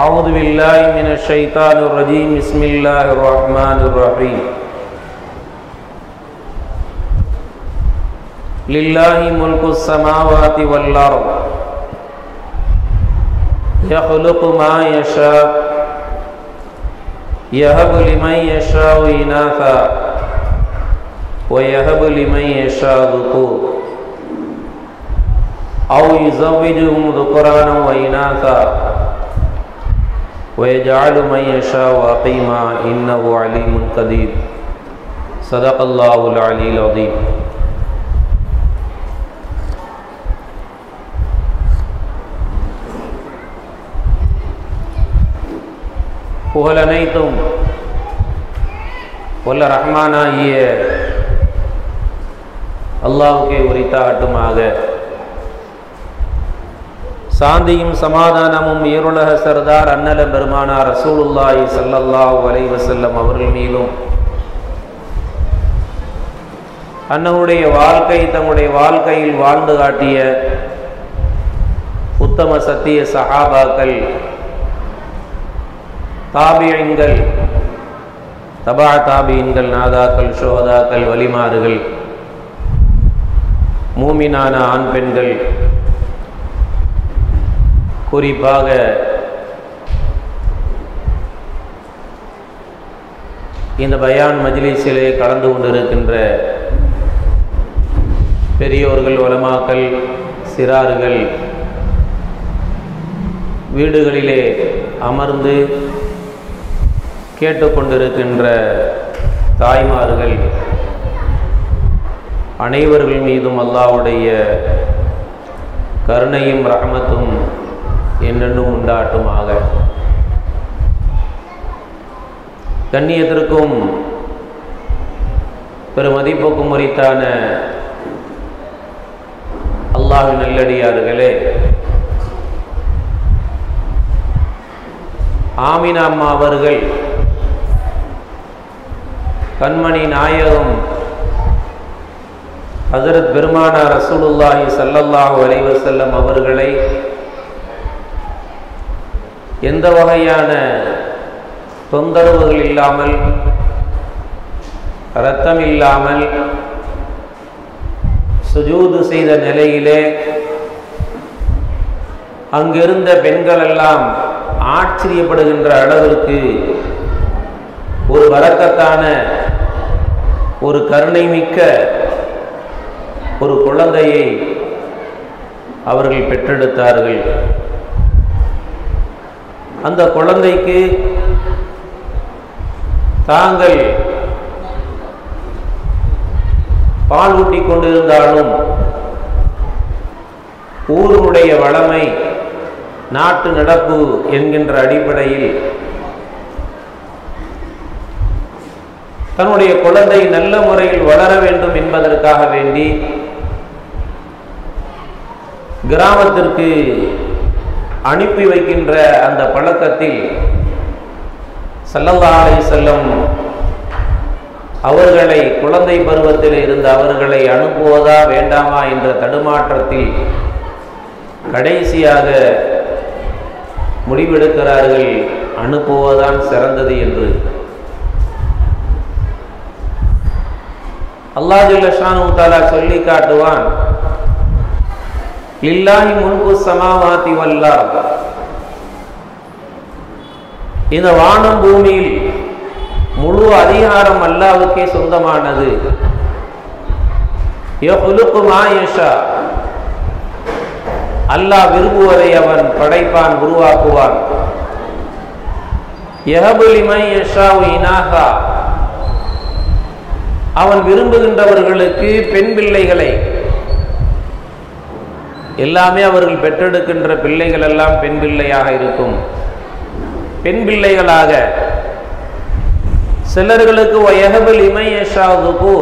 اعوذ باللہ من الشیطان الرجیم بسم اللہ الرحمن الرحیم للہ ملک السماوات والارض یخلق ما یشاء یہب لمن یشاء اناثا ویہب لمن یشاء ذکور او یزوجهم ذکرانا و اناثا ويجعل من يشاء وقيما إنه عليم قدير. صدق الله العلي العظيم. نہیں تم قل رحمانہ یہ اللہ کے وریتا ہٹم آ گئے சாந்தியும் சமாதானமும் ஈருலக சர்தார் அன்னல பெருமானார் ரசூலுல்லாய் சல்லல்லா அலைஹி வஸல்லம் அவர்கள் மீதும். அன்னவுடைய வாழ்க்கை தம்முடைய வாழ்க்கையில் வாழ்ந்து காட்டிய உத்தம சத்திய சஹாபாக்கள் தாபியன்கள் தபா தாபியன்கள் நாதாக்கள் ஷோதாக்கள் வலிமாறுகள் மூமினான ஆண் பெண்கள் குறிப்பாக இந்த பயான் மஜ்லிஸிலே கலந்து கொண்டிருக்கின்ற பெரியோர்கள் வளமாக்கள் சிறார்கள் வீடுகளிலே அமர்ந்து கேட்டுக்கொண்டிருக்கின்ற தாய்மார்கள் அனைவர்கள் மீதும் அல்லாவுடைய கருணையும் ரஹமத்தும் என்னென்னும் உண்டாட்டுமாக. கண்ணியத்திற்கும் பெருமதிப்புக்கும் உரித்தான அல்லாஹின் நல்லடியார்களே ஆமினா அம்மா அவர்கள் கண்மணி நாயகம் ஹசரத் பெருமானார் ரசூலுல்லாஹி சல்லல்லாஹு அலைவசல்லம் அவர்களை எந்த வகையான தொந்தரவுகள் இல்லாமல் இரத்தம் இல்லாமல் சுஜூது செய்த நிலையிலே அங்கிருந்த பெண்கள் எல்லாம் ஆச்சரியப்படுகின்ற அளவிற்கு ஒரு வரக்கத்தான ஒரு கருணை மிக்க ஒரு குழந்தையை அவர்கள் பெற்றெடுத்தார்கள். அந்த குழந்தைக்கு தாங்கள் பால் ஊட்டி கொண்டிருந்தாலும் ஊருடைய வளமை நாட்டு நடப்பு என்கின்ற அடிப்படையில் தன்னுடைய குழந்தை நல்ல முறையில் வளர வேண்டும் என்பதற்காக வேண்டி கிராமத்திற்கு அனுப்பி வைக்கின்ற அந்த பழக்கத்தில் சல்லல்லா அலை செல்லம் அவர்களை குழந்தை பருவத்தில் இருந்த அவர்களை அனுப்புவதா வேண்டாமா என்ற தடுமாற்றத்தில் கடைசியாக முடிவெடுக்கிறார்கள். அனுப்புவதான் சிறந்தது என்று. அல்லாஹு தாலா சொல்லி காட்டுவான். லில்லாஹி முன்பு சமாவாதி வல்லார் இந்த வானம் பூமியில் முழு அதிகாரம் அல்லாவுக்கே சொந்தமானது. அல்லாஹ் விரும்புவதை அவன் படைப்பான் உருவாக்குவான். அவன் விரும்புகின்றவர்களுக்கு பெண் பிள்ளைகளை எல்லாமே அவர்கள் பெற்றெடுக்கின்ற பிள்ளைகள் எல்லாம் பெண் பிள்ளையாக இருக்கும். பெண் பிள்ளைகளாக. சிலர்களுக்கு வயகபில் இமையஷாவுக்கு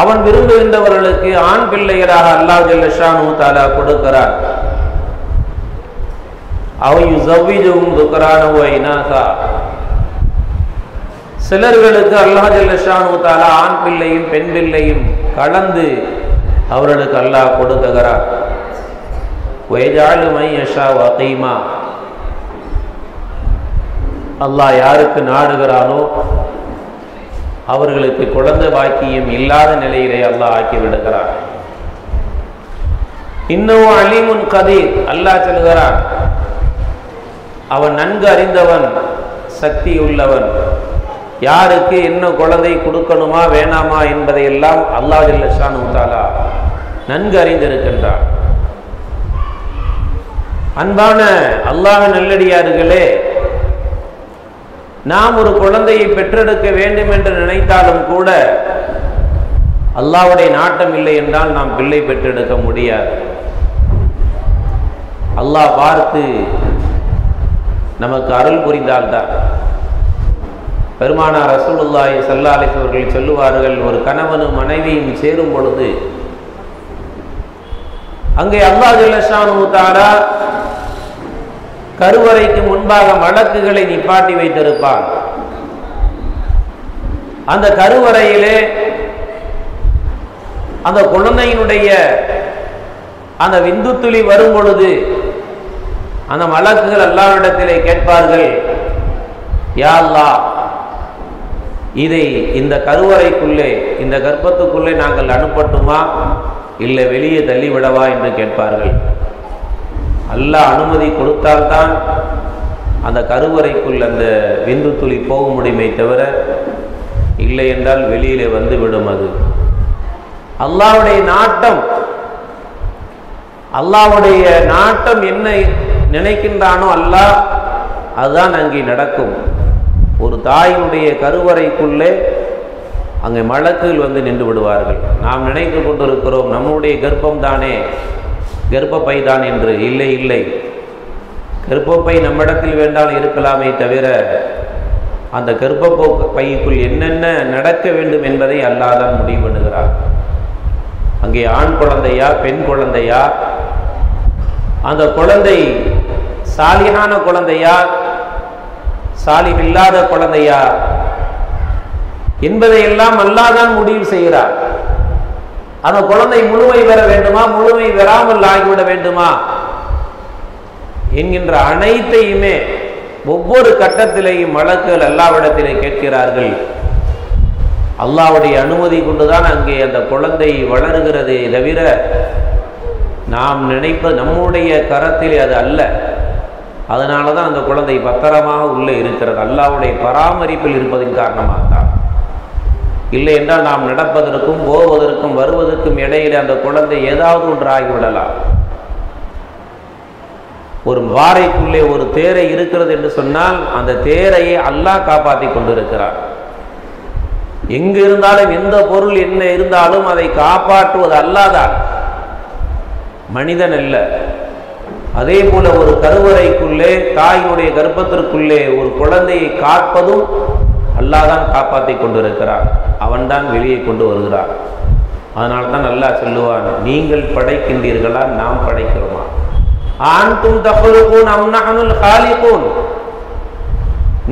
அவன் விரும்புகின்றவர்களுக்கு ஆண் பிள்ளைகளாக அல்லாஹ் ஜல்லஷானு தாலா கொடுக்கிறான். அவையு ஜவ்விஜும் துக்கரானவோ இனாசா சிலர்களுக்கு அல்லாஹ் ஜல்லஷானு தாலா ஆண் பிள்ளையும் பெண் பிள்ளையும் கலந்து அவர்களுக்கு அல்லாஹ் கொடுக்குகிறார் வயஜாலுமை யஷா வகைமா அல்லாஹ் யாருக்கு நாடுகிறானோ அவர்களுக்கு குழந்தை பாக்கியம் இல்லாத நிலையிலே அல்லாஹ் ஆக்கி விடுகிறான் இன்னும் அலிமுன் கதீர் அல்லாஹ் சொல்கிறான் அவன் நன்கு அறிந்தவன் சக்தி உள்ளவன் யாருக்கு என்ன குழந்தை கொடுக்கணுமா வேணாமா என்பதையெல்லாம் அல்லாஹ் ஜல்லஷானு தாலா நன்கு அறிந்திருக்கின்றார் அன்பான அல்லாஹ் நல்லடியார்களே நாம் ஒரு குழந்தையை பெற்றெடுக்க வேண்டும் என்று நினைத்தாலும் கூட அல்லாவுடைய நாட்டம் இல்லை என்றால் நாம் பிள்ளை பெற்றெடுக்க முடியாது. அல்லாஹ் பார்த்து நமக்கு அருள் புரிந்தால்தான். பெருமானார் ரசூலுல்லாய் சல்லாலிஸ் அவர்கள் சொல்லுவார்கள் ஒரு கணவனும் மனைவியும் சேரும் பொழுது அங்கே அல்லா ஜல்லஷானு தாரா கருவறைக்கு முன்பாக வழக்குகளை நிப்பாட்டி வைத்திருப்பான். அந்த கருவறையிலே அந்த குழந்தையினுடைய அந்த விந்து துளி வரும் பொழுது அந்த வழக்குகள் அல்லாவிடத்திலே கேட்பார்கள் யா அல்லாஹ் இதை இந்த கருவறைக்குள்ளே இந்த கர்ப்பத்துக்குள்ளே நாங்கள் அனுப்பட்டுமா? இல்லை வெளியே தள்ளிவிடவா என்று கேட்பார்கள். அல்லாஹ் அனுமதி கொடுத்தால்தான் அந்த கருவறைக்குள் அந்த விந்து துளி போக முடியுமே தவிர இல்லை என்றால் வெளியிலே வந்து விடும் அது. அல்லாவுடைய நாட்டம் அல்லாவுடைய நாட்டம் என்ன நினைக்கின்றானோ அல்லாஹ் அதுதான் அங்கே நடக்கும். ஒரு தாயினுடைய கருவறைக்குள்ளே அங்கே மலக்குகள் வந்து நின்று விடுவார்கள். நாம் நினைத்து கொண்டிருக்கிறோம் நம்முடைய கர்ப்பம் தானே கர்ப்பப்பை தான் என்று. இல்லை இல்லை. கர்ப்பப்பை நம்மிடத்தில் வேண்டால் இருக்கலாமே தவிர அந்த கர்ப்பப்போ பைக்குள் என்னென்ன நடக்க வேண்டும் என்பதை அல்லாதான் முடிவு பண்ணுகிறார் அங்கே ஆண் குழந்தையா பெண் குழந்தையா? அந்த குழந்தை சாலியான குழந்தையா? சாலிக் இல்லாத குழந்தையா? என்பதையெல்லாம் அல்லாதான் முடிவு செய்கிறார். அந்த குழந்தை முழுமை பெற வேண்டுமா? முழுமை பெறாமல் ஆகிவிட வேண்டுமா? என்கின்ற அனைத்தையுமே ஒவ்வொரு கட்டத்திலேயும் வழக்குகள் அல்லாவிடத்திலே கேட்கிறார்கள். அல்லாவுடைய அனுமதி கொண்டுதான் அங்கே அந்த குழந்தை வளர்கிறதே தவிர நாம் நினைப்ப நம்முடைய கரத்திலே அது அல்ல. அதனால தான் அந்த குழந்தை பத்திரமாக உள்ளே இருக்கிறது. அல்லாவுடைய பராமரிப்பில் இருப்பதன் காரணமாக தான் இல்லை என்றால் நாம் நடப்பதற்கும் போவதற்கும் வருவதற்கும் இடையில அந்த குழந்தை ஏதாவது ஒன்று ஆகிவிடலாம் ஒரு வாரைக்குள்ளே ஒரு தேரை இருக்கிறது என்று சொன்னால் அந்த தேரையை அல்லாஹ் காப்பாற்றி கொண்டிருக்கிறார் எங்கு இருந்தாலும் எந்த பொருள் என்ன இருந்தாலும் அதை காப்பாற்றுவது அல்லாதான் மனிதன் அல்ல. அதே போல ஒரு கருவறைக்குள்ளே தாயினுடைய கர்ப்பத்திற்குள்ளே ஒரு குழந்தையை காப்பதும் அல்லாதான் காப்பாற்றி கொண்டிருக்கிறான் அவன்தான் வெளியே கொண்டு வருகிறான். அதனால தான் நல்லா சொல்லுவான் நீங்கள் படைக்கின்றீர்களா? நாம் படைக்கிறோமா? ஆண்டும் தப்பருக்கும் தப்பலுக்கும் அம்னஹனுல்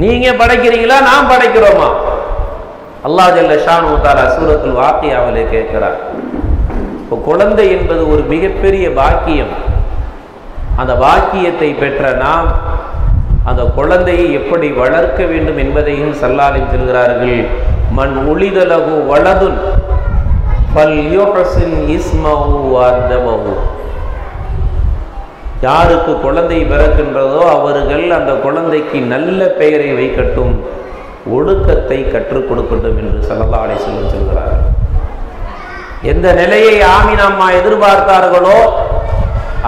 நீங்க படைக்கிறீங்களா? நாம் படைக்கிறோமா? அல்லாஹ் ஜல்ல ஷானு தாலா சூரத்துல் வாக்கியாவிலே கேட்கிறார். இப்போ குழந்தை என்பது ஒரு மிகப்பெரிய பாக்கியம். அந்த வாக்கியத்தை பெற்ற நாம் அந்த குழந்தையை எப்படி வளர்க்க வேண்டும் என்பதையும் சல்லாலை சொல்கிறார்கள். மண் ஒளிதலகு வலதுன் பல் யோகசின் இஸ்மவு அர்தமவு யாருக்கு குழந்தை பிறக்கின்றதோ அவர்கள் அந்த குழந்தைக்கு நல்ல பெயரை வைக்கட்டும் ஒழுக்கத்தை கற்றுக் கொடுக்கட்டும் என்று சல்லா அலை சொல்கிறார்கள். எந்த நிலையை ஆமி அம்மா எதிர்பார்த்தார்களோ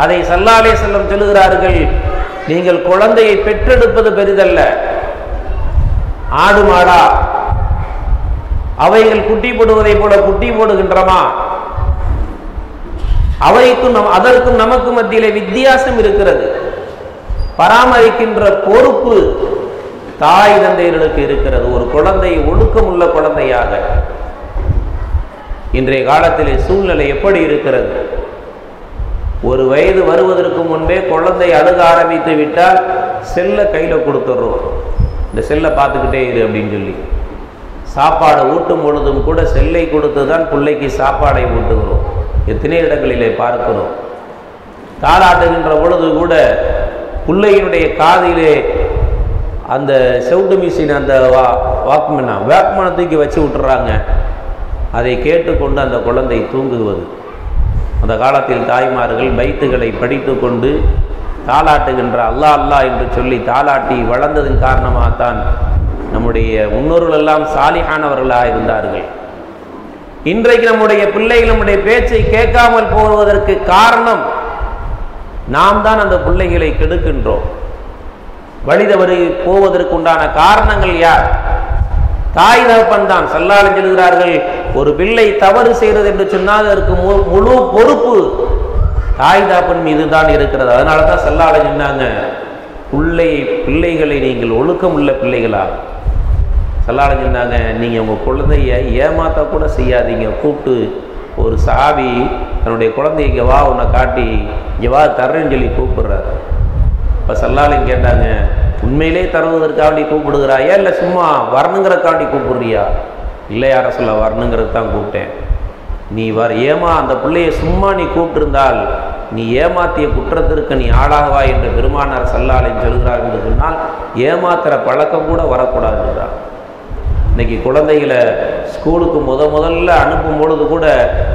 அதை சல்லாலே செல்லம் சொல்லுகிறார்கள் நீங்கள் குழந்தையை பெற்றெடுப்பது பெரிதல்ல. ஆடு மாடா அவைகள் குட்டி போடுவதை போல குட்டி போடுகின்றமா? அவைக்கும் நம் அதற்கும் நமக்கு மத்தியிலே வித்தியாசம் இருக்கிறது. பராமரிக்கின்ற பொறுப்பு தாய் தந்தையர்களுக்கு இருக்கிறது. ஒரு குழந்தை ஒழுக்கம் உள்ள குழந்தையாக இன்றைய காலத்திலே சூழ்நிலை எப்படி இருக்கிறது? ஒரு வயது வருவதற்கு முன்பே குழந்தை அழுக ஆரம்பித்து விட்டால் செல்லை கையில் கொடுத்துட்றோம். இந்த செல்லை பார்த்துக்கிட்டே இரு அப்படின்னு சொல்லி. சாப்பாடு ஊட்டும் பொழுதும் கூட செல்லை கொடுத்து தான் பிள்ளைக்கு சாப்பாடை ஊட்டுகிறோம். எத்தனை இடங்களிலே பார்க்கிறோம். தாளாட்டுகின்ற பொழுது கூட பிள்ளையினுடைய காதிலே அந்த செவுட்டு மிஷின் அந்த வா வாக்மனா வேக்மனை தூக்கி வச்சு விட்டுறாங்க. அதை கேட்டுக்கொண்டு அந்த குழந்தை தூங்குவது. அந்த காலத்தில் தாய்மார்கள் பைத்துகளை படித்து கொண்டு தாளாட்டுகின்ற அல்லா அல்லா என்று சொல்லி தாளாட்டி வளர்ந்ததன் காரணமாகத்தான் நம்முடைய முன்னோர்கள் எல்லாம் சாலிகானவர்களாக இருந்தார்கள் இன்றைக்கு நம்முடைய பிள்ளைகள் நம்முடைய பேச்சை கேட்காமல் போவதற்கு காரணம் நாம் தான் அந்த பிள்ளைகளை கெடுக்கின்றோம். வழிதவறி போவதற்குண்டான காரணங்கள் யார்? தாய் தகப்பன் தான். சல்லாலும் செல்கிறார்கள் ஒரு பிள்ளை தவறு செய்கிறது என்று சொன்னால் அதற்கு முழு பொறுப்பு தாய் தகப்பன் மீது தான் இருக்கிறது. அதனால தான் சல்லால சொன்னாங்க பிள்ளை பிள்ளைகளை நீங்கள் ஒழுக்கம் உள்ள பிள்ளைகளா சல்லால சொன்னாங்க நீங்கள் உங்கள் குழந்தைய ஏமாத்த கூட செய்யாதீங்க. கூப்பிட்டு ஒரு சாவி தன்னுடைய குழந்தைய வா உன்னை காட்டி இங்கே வா தர்றேன்னு சொல்லி கூப்பிடுறாரு. இப்போ சல்லாலையும் கேட்டாங்க உண்மையிலே தருவதற்காண்டி கூப்பிடுகிறாயா இல்லை சும்மா வரணுங்கிறக்காண்டி கூப்பிடுறியா? இல்லை யார சொல்ல வரணுங்கிறது தான் கூப்பிட்டேன். நீ வர ஏமா அந்த பிள்ளையை சும்மா நீ கூப்பிட்டிருந்தால் நீ ஏமாத்திய குற்றத்திற்கு நீ ஆளாகவா என்று பெருமானார் சல்லாலையும் சொல்கிறார் என்று சொன்னால் ஏமாத்துற பழக்கம் கூட வரக்கூடாதுன்றார் இன்னைக்கு குழந்தைகளை ஸ்கூலுக்கு முத முதல்ல அனுப்பும் பொழுது கூட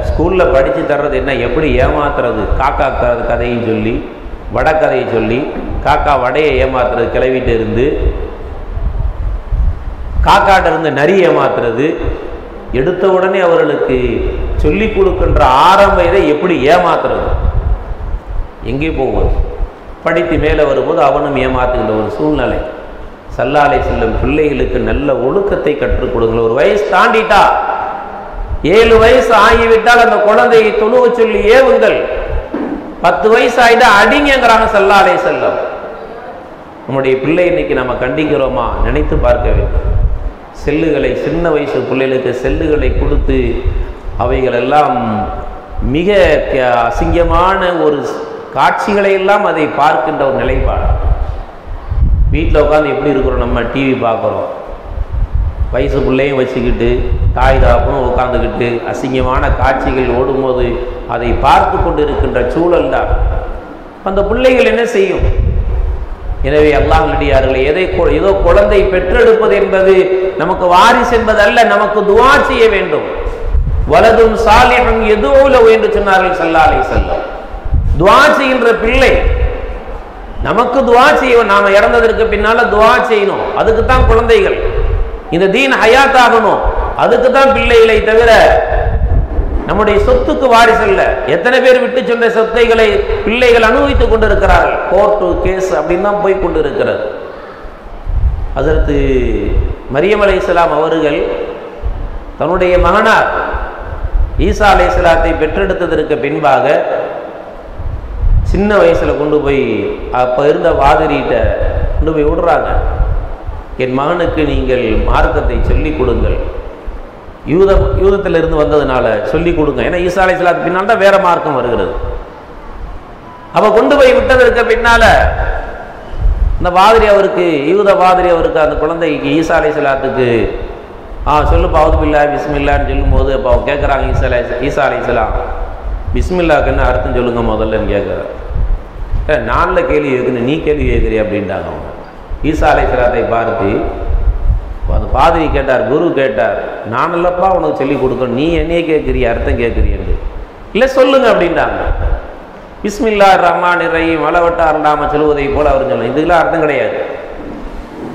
ஸ்கூலில் படித்து தர்றது என்ன எப்படி ஏமாத்துறது? காக்கா கதையும் சொல்லி வடக்கதையை சொல்லி காக்கா வடையை ஏமாத்துறது கிளவிட்டு இருந்து காக்காட்ட இருந்து நரி ஏமாத்துறது எடுத்த உடனே அவர்களுக்கு சொல்லிக் கொடுக்கின்ற ஆரம்ப இதை எப்படி ஏமாத்துறது? எங்கே போவது படித்து மேலே வரும்போது அவனும் ஏமாத்துகின்ற ஒரு சூழ்நிலை. சல்லாலை செல்லும் பிள்ளைகளுக்கு நல்ல ஒழுக்கத்தை கற்றுக் கொடுங்கள். ஒரு வயசு தாண்டிட்டா ஏழு வயசு ஆகிவிட்டால் அந்த குழந்தையை தொழுவ சொல்லி ஏவுங்கள். பத்து வயசு ஆயிட்டா அடிங்கிறாங்க செல்லாலே செல்லம் நம்முடைய பிள்ளை இன்னைக்கு நம்ம கண்டிக்கிறோமா? நினைத்து பார்க்க வேண்டும். செல்லுகளை சின்ன வயசு பிள்ளைகளுக்கு செல்லுகளை கொடுத்து அவைகளெல்லாம் மிக க- அசிங்கமான ஒரு காட்சிகளை எல்லாம் அதை பார்க்கின்ற ஒரு நிலைப்பாடு. வீட்டில் உட்காந்து எப்படி இருக்கிறோம்? நம்ம டிவி பார்க்குறோம். வயசு பிள்ளையும் வச்சுக்கிட்டு தாய் தாப்பும் உட்காந்துக்கிட்டு அசிங்கமான காட்சிகள் ஓடும்போது அதை பார்த்து கொண்டு இருக்கின்ற சூழல் தான். அந்த பிள்ளைகள் என்ன செய்யும்? எனவே அல்லாஹ் எதை ஏதோ குழந்தை பெற்றெடுப்பது என்பது நமக்கு வாரிசு என்பது அல்ல நமக்கு துவா செய்ய வேண்டும். வலதும் சாலியும் எதுவும் என்று சொன்னார்கள் சல்லாலை செல்லம் துவா செய்கின்ற பிள்ளை நமக்கு துவா செய்வோம் நாம இறந்ததற்கு பின்னால துவா செய்யணும். அதுக்கு தான் குழந்தைகள். இந்த தீன் ஹயாத் ஆகணும் அதுக்கு தான் பிள்ளைகளை தவிர நம்முடைய சொத்துக்கு வாரிசு அல்ல. எத்தனை பேர் விட்டு சென்ற சொத்தைகளை பிள்ளைகள் அனுபவித்துக் கொண்டிருக்கிறார்கள். கோர்ட்டு கேஸ் அப்படின்னு தான் போய் கொண்டு இருக்கிறது அதற்கு மரியம் அலைஹிஸ்ஸலாம் அவர்கள் தன்னுடைய மகனார் ஈசா அலைஹிஸ்ஸலாத்தை பெற்றெடுத்ததற்கு பின்பாக சின்ன வயசுல கொண்டு போய் அப்ப இருந்த வாதிரிகிட்ட கொண்டு போய் விடுறாங்க. என் மகனுக்கு நீங்கள் மார்க்கத்தை சொல்லிக் கொடுங்கள். யூத யூதத்திலிருந்து வந்ததுனால சொல்லிக் கொடுங்க. ஏன்னா ஈசா அலைஹிஸ்ஸலாத்துக்கு பின்னால் தான் வேற மார்க்கம் வருகிறது. அவ கொண்டு போய் விட்டதற்கு பின்னால இந்த வாதிரி அவருக்கு யூத வாதிரி அவருக்கு அந்த குழந்தைக்கு ஈசா அலைஹிஸ்ஸலாத்துக்கு ஆ சொல்லு பாவது பில்லா பிஸ்மில்லான்னு சொல்லும்போது அப்போ அவங்க கேட்குறாங்க ஈசா அலை ஈசா அலைஹிஸ்ஸலாம் பிஸ்மில்லாக்கு என்ன அர்த்தம் சொல்லுங்க முதல்லன்னு கேட்குறாரு நானில் கேள்வி கேட்கணும் நீ கேள்வி கேட்குறீ அப்படின்ட்டாங்க அவங்க. ஈசா அலைஹிஸ்ஸலாத்தை பார்த்து அந்த பாதிரி கேட்டார் குரு கேட்டார் நான் இல்லப்பா உனக்கு சொல்லி கொடுக்கணும் நீ என்னையே கேட்குறிய அர்த்தம் கேட்குறியன்று இல்லை சொல்லுங்க அப்படின்றாங்க. பிஸ்மில்லா ரஹ்மான் இறையும் அளவட்டார் நாம சொல்லுவதை போல் அவர் சொல்லணும் இதுக்கெல்லாம் அர்த்தம் கிடையாது.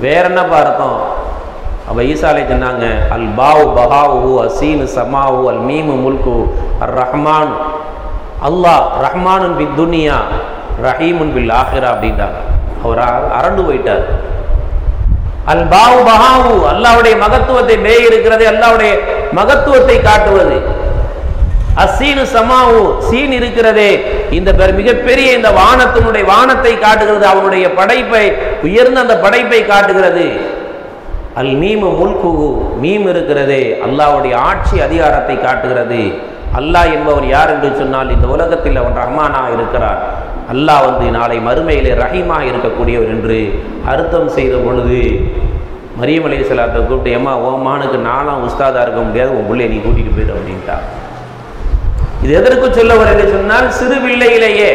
வேற என்னப்பா அர்த்தம்? அப்போ ஈசாலை சொன்னாங்க அல் பாவு பஹாவு அசீனு சமாவு அல் மீமு முல்கு அர் ரஹ்மான் அல்லாஹ் ரஹ்மானுன் பி துனியா ரஹீமுன் பில் ஆஹிரா அப்படின்ட்டாங்க அவர் அ- அரண்டு போயிட்டார். அல் பாவு பஹாவு அல்லாவுடைய மகத்துவத்தை மேய் இருக்கிறது அல்லாவுடைய மகத்துவத்தை காட்டுவது. அசீனு சமாவு சீன் இருக்கிறதே. இந்த மிகப்பெரிய இந்த வானத்தினுடைய வானத்தை காட்டுகிறது அவனுடைய படைப்பை உயர்ந்த அந்த படைப்பை காட்டுகிறது. அல் மீமு முல்குகு மீம் இருக்கிறதே. அல்லாவுடைய ஆட்சி அதிகாரத்தை காட்டுகிறது. அல்லாஹ் என்பவர் யார் என்று சொன்னால் இந்த உலகத்தில் அவன் ரஹ்மானா இருக்கிறார் அல்லாஹ் வந்து நாளை மறுமையிலே ரஹீமாக இருக்கக்கூடியவர் என்று அர்த்தம் செய்த பொழுது மரியம் அலைஹிஸ்ஸலாத்தை கூப்பிட்டு எம்மா உன் மகனுக்கு நானும் உஸ்தாதாக இருக்க முடியாது உன் பிள்ளைய நீ கூட்டிகிட்டு போயிடு அப்படின்ட்டா. இது எதற்கு சொல்ல என்று சொன்னால் சிறு பிள்ளையிலேயே